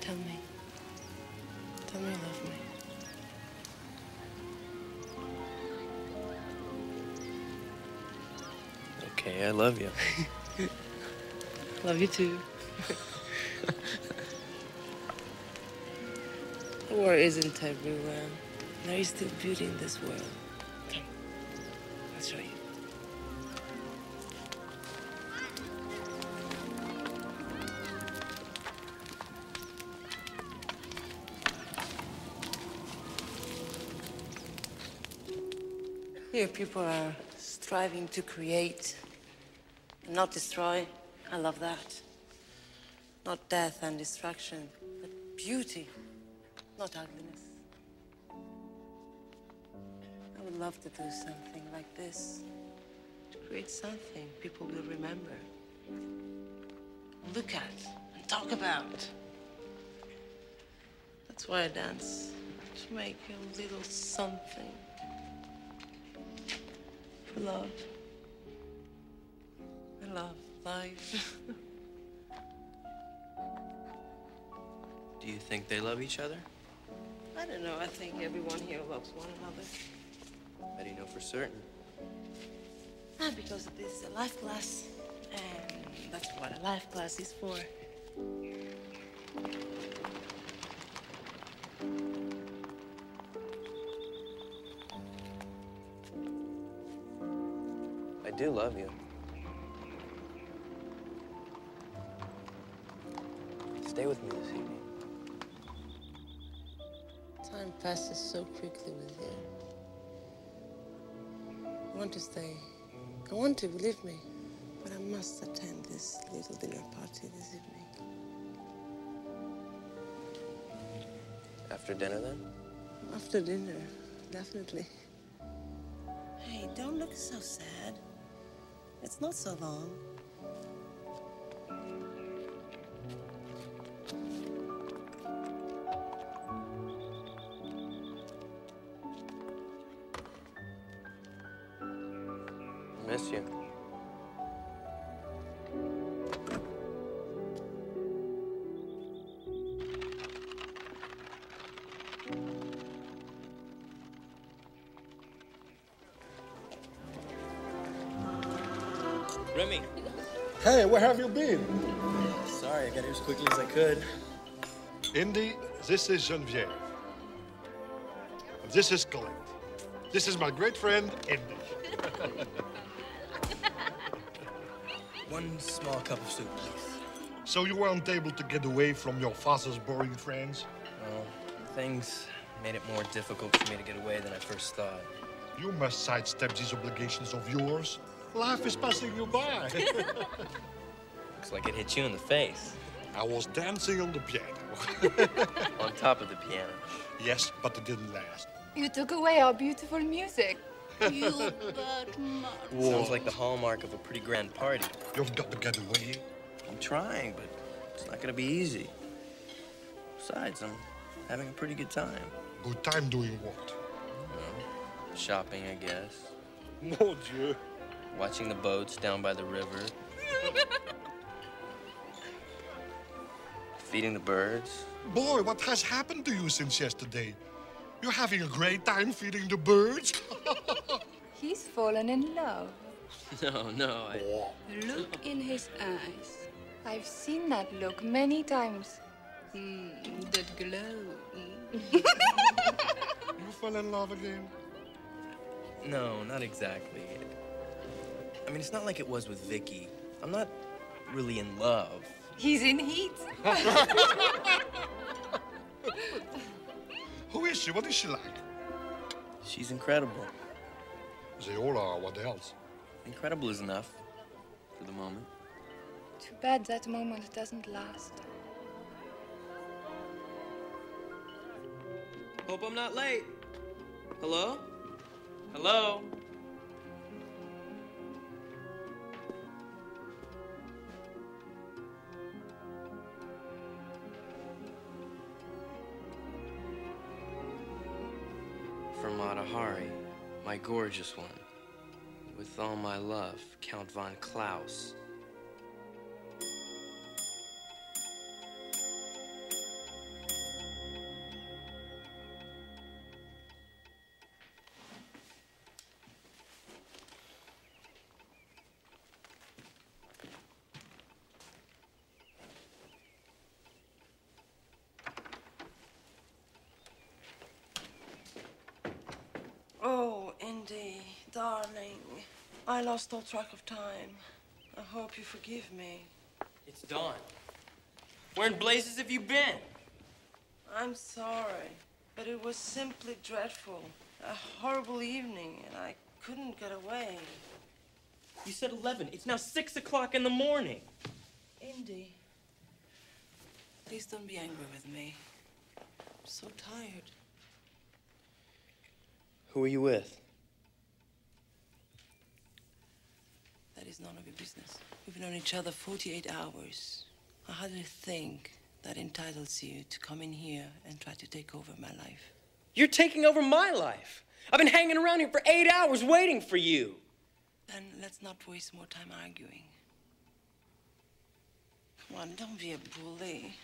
Tell me. Tell me you love me. Okay, I love you. Love you too. war isn't everywhere. There is still beauty in this world. Come, I'll show you. Here, people are striving to create and not destroy. I love that. Not death and destruction, but beauty, not ugliness. I would love to do something like this. To create something people will remember. Look at and talk about. That's why I dance. To make a little something. For love. I love life. Do you think they love each other? I don't know. I think everyone here loves one another. How do you know for certain? Ah, because this is a life class. And that's what a life class is for. I do love you. Stay with me this evening. Time passes so quickly with you. I want to stay. I want to, believe me. But I must attend this little dinner party this evening. After dinner, then? After dinner, definitely. Hey, don't look so sad. It's not so long. Where have you been? Sorry, I got here as quickly as I could. Indy, this is Genevieve. This is Colette. This is my great friend, Indy. One small cup of soup, please. So you weren't able to get away from your father's boring friends? Well, things made it more difficult for me to get away than I first thought. You must sidestep these obligations of yours. Life is passing you by. Looks like it hit you in the face. I was dancing on the piano. On top of the piano. Yes, but it didn't last. You took away our beautiful music. You bad man. Sounds like the hallmark of a pretty grand party. You've got to get away. I'm trying, but it's not gonna be easy. Besides, I'm having a pretty good time. Good time doing what? Shopping, I guess. Mon Dieu. Watching the boats down by the river. Feeding the birds. Boy, what has happened to you since yesterday? You're having a great time feeding the birds? He's fallen in love. No, no, I... Look in his eyes. I've seen that look many times. Mm, that glow. you fell in love again? No, not exactly. I mean, it's not like it was with Vicky. I'm not really in love. He's in heat. Who is she? What is she like? She's incredible. They all are. What else? Incredible is enough for the moment. Too bad that moment doesn't last. Hope I'm not late. Hello? Hello? My gorgeous one. With all my love, Count von Klaus. Lost all track of time. I hope you forgive me. It's dawn. Where in blazes have you been? I'm sorry, but it was simply dreadful. A horrible evening, and I couldn't get away. You said 11. It's now 6 o'clock in the morning. Indy, please don't be angry with me. I'm so tired. Who are you with? That is none of your business. We've known each other 48 hours. I hardly think that entitles you to come in here and try to take over my life. You're taking over my life. I've been hanging around here for eight hours waiting for you. Then let's not waste more time arguing. Come on, don't be a bully.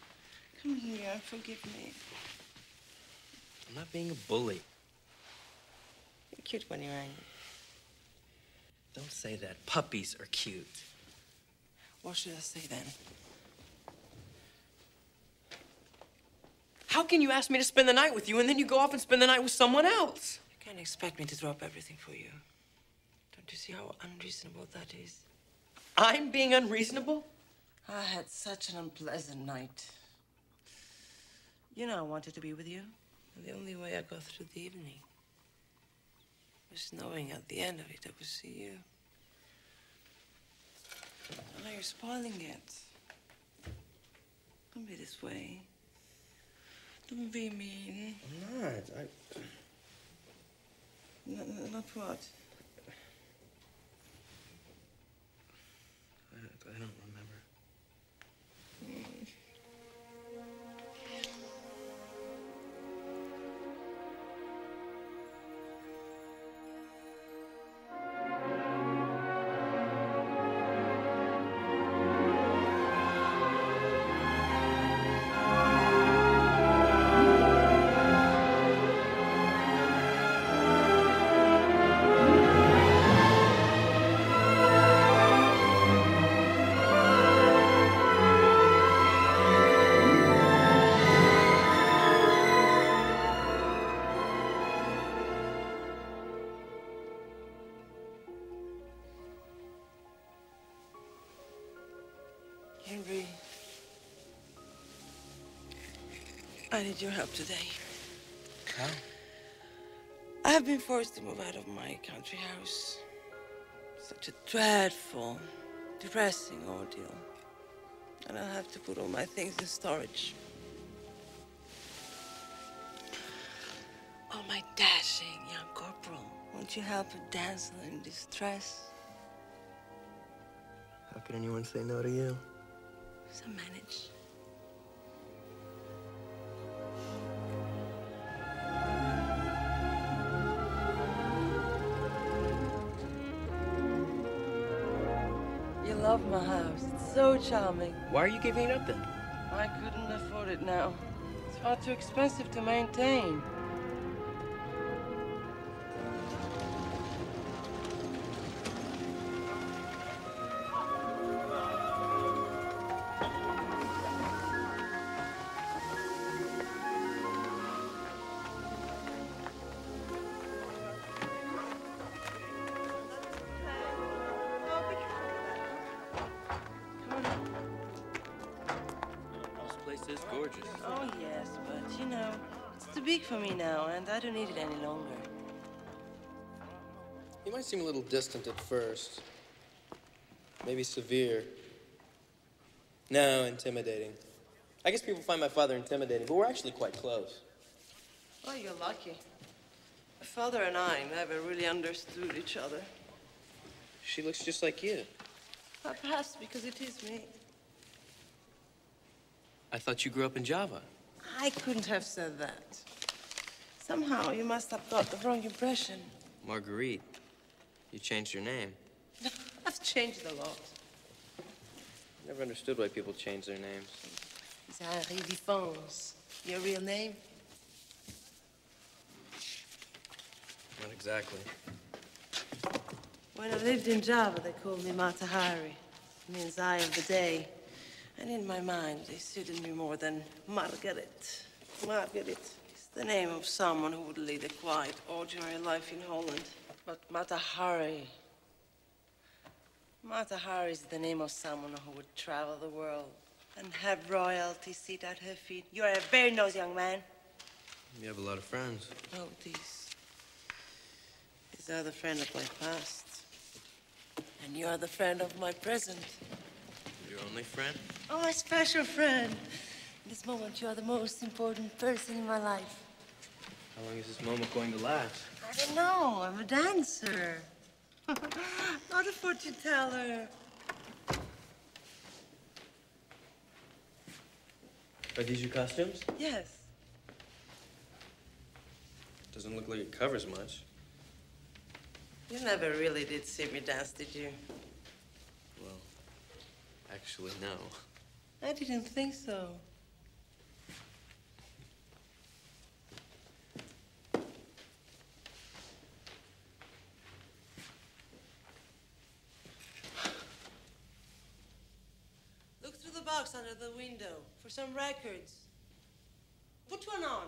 Come here, forgive me. I'm not being a bully. You're cute when you're angry. Don't say that. Puppies are cute. What should I say then? How can you ask me to spend the night with you and then you go off and spend the night with someone else? You can't expect me to drop everything for you. Don't you see how unreasonable that is? I'm being unreasonable? I had such an unpleasant night. You know I wanted to be with you. And the only way I got through the evening was knowing at the end of it I would see you. And now you're spoiling it. Don't be this way. Don't be mean. I'm not. I... N- not what? I, I don't I need your help today. How? I have been forced to move out of my country house. Such a dreadful, depressing ordeal. And I'll have to put all my things in storage. Oh, my dashing young corporal. Won't you help a damsel in distress? How can anyone say no to you? So manage. So charming. Why are you giving it up then? I couldn't afford it now. It's far too expensive to maintain. Distant at first. Maybe severe. No, intimidating. I guess people find my father intimidating, but we're actually quite close. Oh, you're lucky. My father and I never really understood each other. She looks just like you. Uh, Perhaps because it is me. I thought you grew up in Java. I couldn't have said that. Somehow you must have got the wrong impression. Marguerite, you changed your name. I've changed a lot. Never understood why people change their names. It's Henri Defense. Your real name? Not exactly. When I lived in Java, they called me Mata Hari. It means eye of the day. And in my mind, they suited me more than Margaret. Margaret is the name of someone who would lead a quiet, ordinary life in Holland. But Mata Hari. Mata Hari is the name of someone who would travel the world and have royalty sit at her feet. You're a very nice young man. You have a lot of friends. Oh, this. These are the friend of my past. And you are the friend of my present. Your only friend? Oh, my special friend. In this moment, you are the most important person in my life. How long is this moment going to last? I don't know. I'm a dancer. Not a fortune teller. Are these your costumes? Yes. Doesn't look like it covers much. You never really did see me dance, did you? Well, actually, no. I didn't think so. Look through the box under the window for some records. Put one on.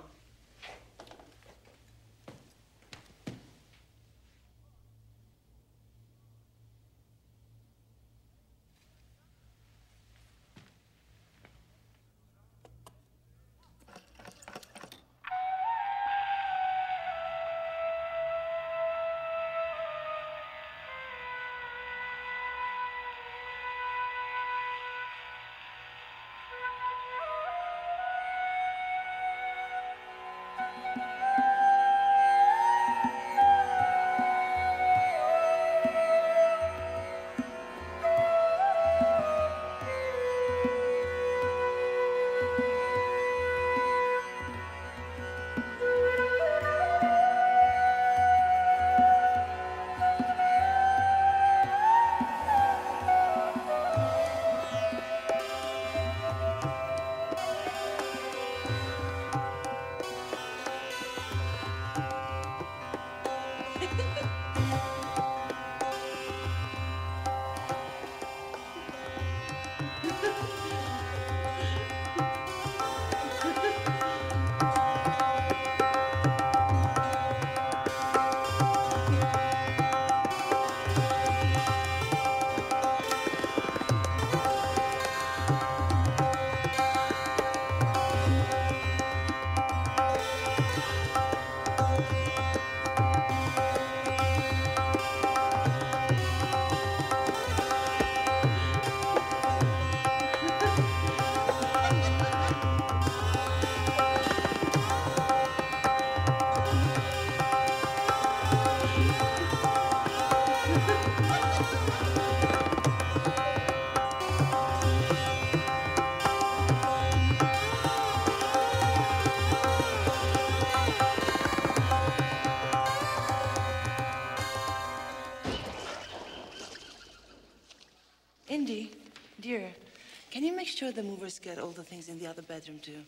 Sure the movers get all the things in the other bedroom too?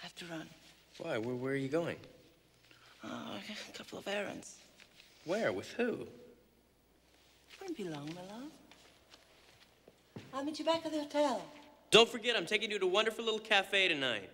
I have to run. Why? Where, where are you going? Oh, a couple of errands. Where? With who? Won't be long, my love. I'll meet you back at the hotel. Don't forget, I'm taking you to a wonderful little cafe tonight.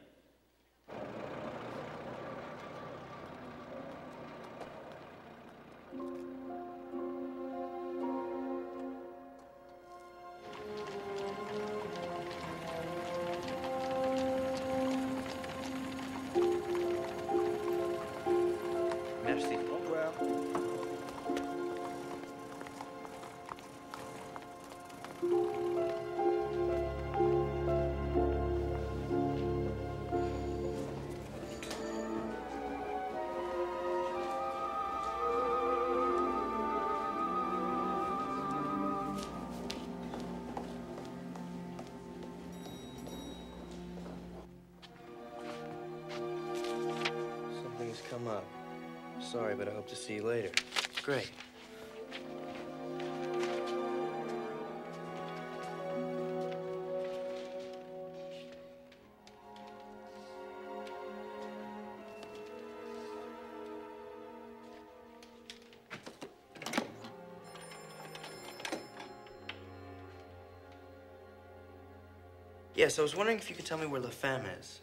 Yes, I was wondering if you could tell me where La Femme is.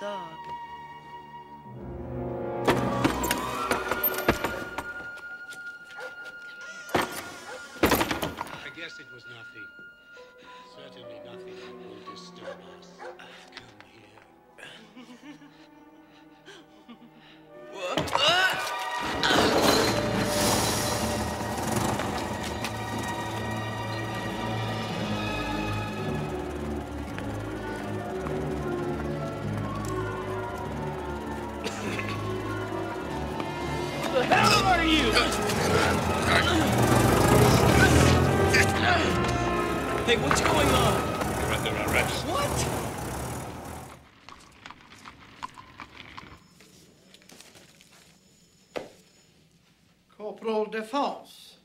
Dog. I guess it was nothing. Certainly nothing that will disturb us. Come here. Hey, what's going on? You're under arrest. What? Corporal Defense.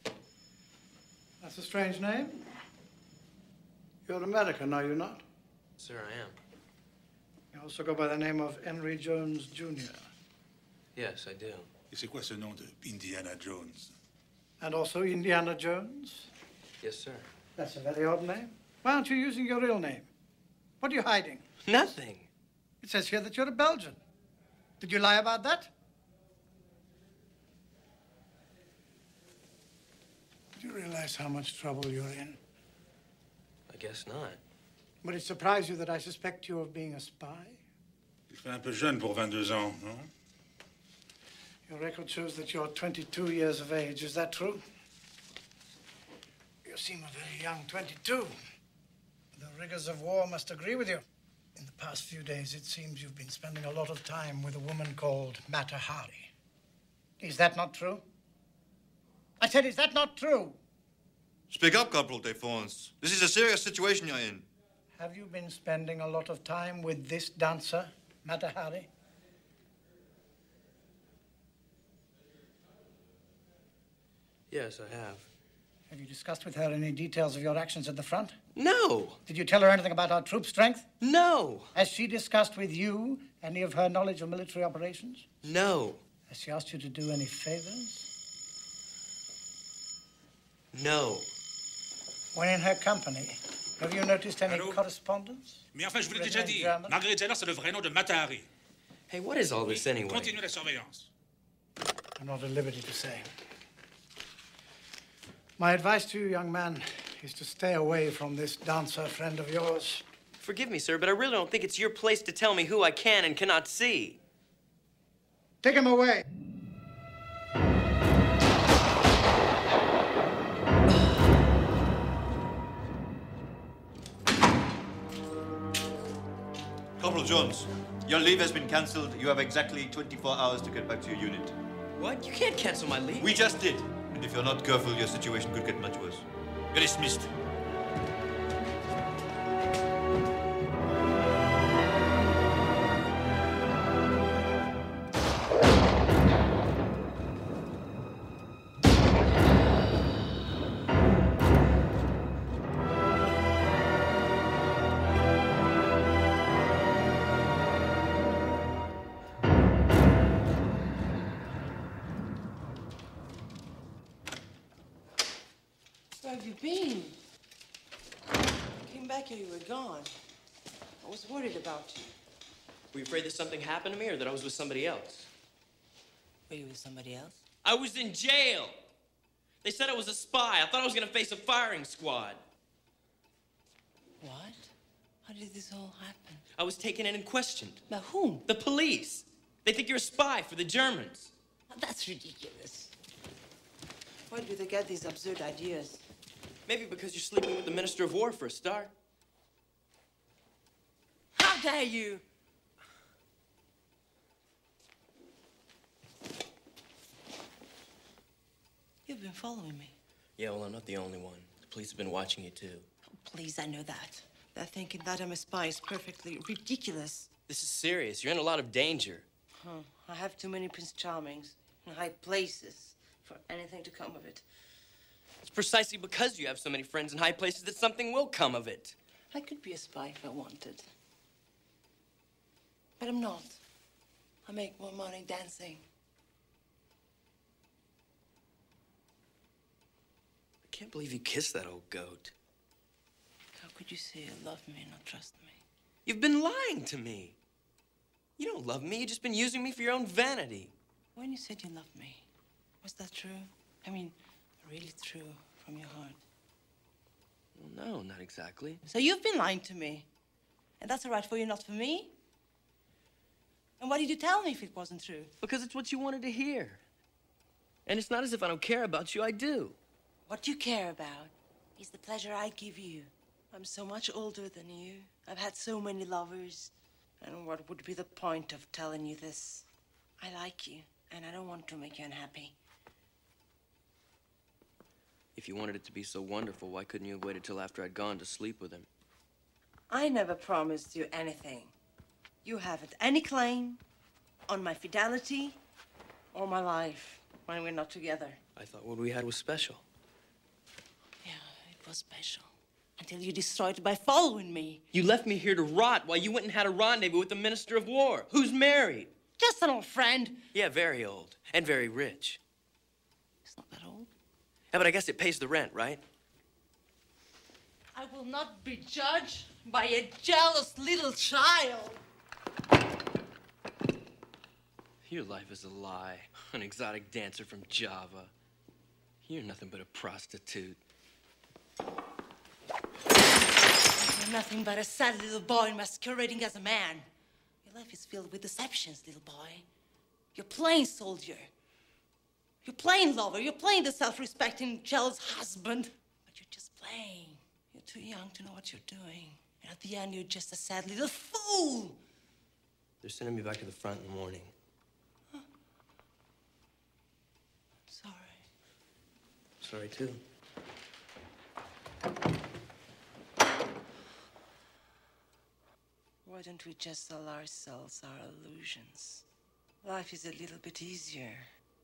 That's a strange name. You're American, are you not? Sir, I am. You also go by the name of Henry Jones, Jr. Yes, I do. Et c'est quoi ce nom de Indiana Jones? And also Indiana Jones. Yes, sir. That's a very odd name. Why aren't you using your real name? What are you hiding? Nothing. It says here that you're a Belgian. Did you lie about that? Do you realize how much trouble you're in? I guess not. Would it surprise you that I suspect you of being a spy? Il fait un peu jeune pour 22 ans, non? Your record shows that you're 22 years of age. Is that true? You seem a very young 22. The rigors of war must agree with you. In the past few days, it seems you've been spending a lot of time with a woman called Mata Hari. Is that not true? I said, is that not true? Speak up, Corporal Defonce. This is a serious situation you're in. Have you been spending a lot of time with this dancer, Mata Hari? Yes, I have. Have you discussed with her any details of your actions at the front? No. Did you tell her anything about our troop strength? No. Has she discussed with you any of her knowledge of military operations? No. Has she asked you to do any favors? No. When in her company, have you noticed any correspondence? Mais enfin, je vous l'ai déjà dit. German? Marguerite Zeller, c'est le vrai nom de Mata Hari. Hey, what is all this anyway? Continue la surveillance. I'm not at liberty to say. My advice to you, young man, is to stay away from this dancer friend of yours. Forgive me, sir, but I really don't think it's your place to tell me who I can and cannot see. Take him away. Corporal Jones, your leave has been cancelled. You have exactly 24 hours to get back to your unit. What? You can't cancel my leave. We just did. If you're not careful, your situation could get much worse. You're dismissed. Worried about you. Were you afraid that something happened to me or that I was with somebody else? Were you with somebody else? I was in jail. They said I was a spy. I thought I was going to face a firing squad. What? How did this all happen? I was taken in and questioned. By whom? The police. They think you're a spy for the Germans. Oh, that's ridiculous. Why do they get these absurd ideas? Maybe because you're sleeping with the Minister of War for a start. How dare you? You've been following me. Yeah, well, I'm not the only one. The police have been watching you, too. Oh, Please, I know that. They're thinking that I'm a spy is perfectly ridiculous. This is serious. You're in a lot of danger. Huh. I have too many Prince Charmings in high places for anything to come of it. It's precisely because you have so many friends in high places that something will come of it. I could be a spy if I wanted. But I'm not. I make more money dancing. I can't believe you kissed that old goat. How could you say you love me and not trust me? You've been lying to me. You don't love me. You've just been using me for your own vanity. When you said you loved me, was that true? I mean, really true from your heart? Well, no, not exactly. So you've been lying to me. And that's all right for you, not for me? And why did you tell me if it wasn't true? Because it's what you wanted to hear. And it's not as if I don't care about you. I do. What you care about is the pleasure I give you. I'm so much older than you. I've had so many lovers. And what would be the point of telling you this? I like you, and I don't want to make you unhappy. If you wanted it to be so wonderful, why couldn't you have waited till after I'd gone to sleep with him? I never promised you anything. You haven't any claim on my fidelity or my life when we're not together. I thought what we had was special. Yeah, it was special. Until you destroyed it by following me. You left me here to rot while you went and had a rendezvous with the Minister of War, who's married. Just an old friend. Yeah, very old and very rich. He's not that old. Yeah, but I guess it pays the rent, right? I will not be judged by a jealous little child. Your life is a lie. An exotic dancer from Java. You're nothing but a prostitute. You're nothing but a sad little boy masquerading as a man. Your life is filled with deceptions, little boy. You're playing soldier. You're playing lover. You're playing the self-respecting, jealous husband. But you're just playing. You're too young to know what you're doing. And at the end, you're just a sad little fool. They're sending me back to the front in the morning. Sorry. Sorry, too. Why don't we just sell ourselves our illusions? Life is a little bit easier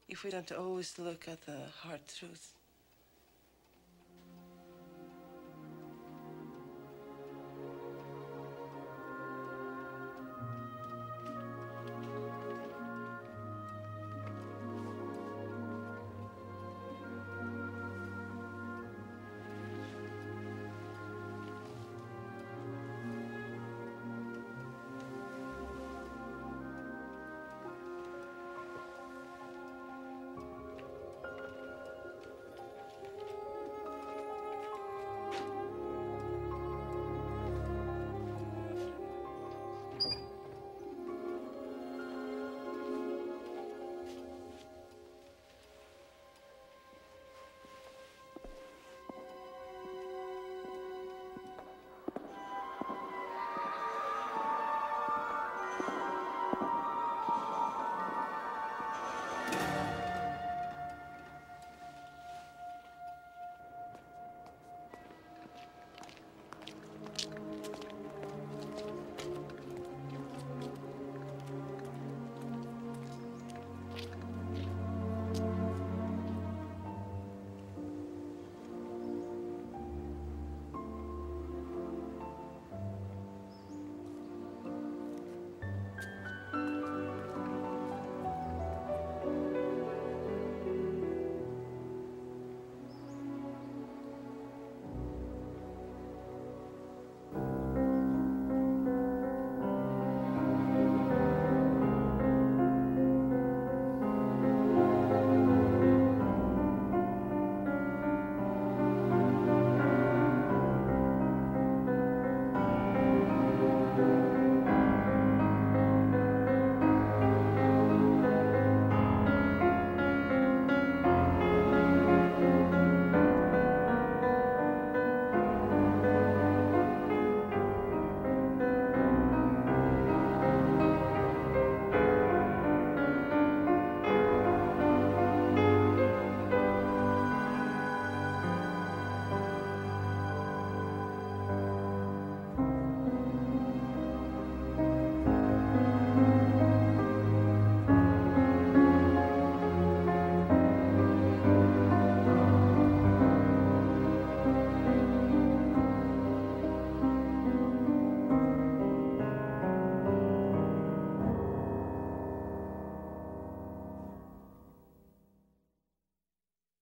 if we don't always look at the hard truth.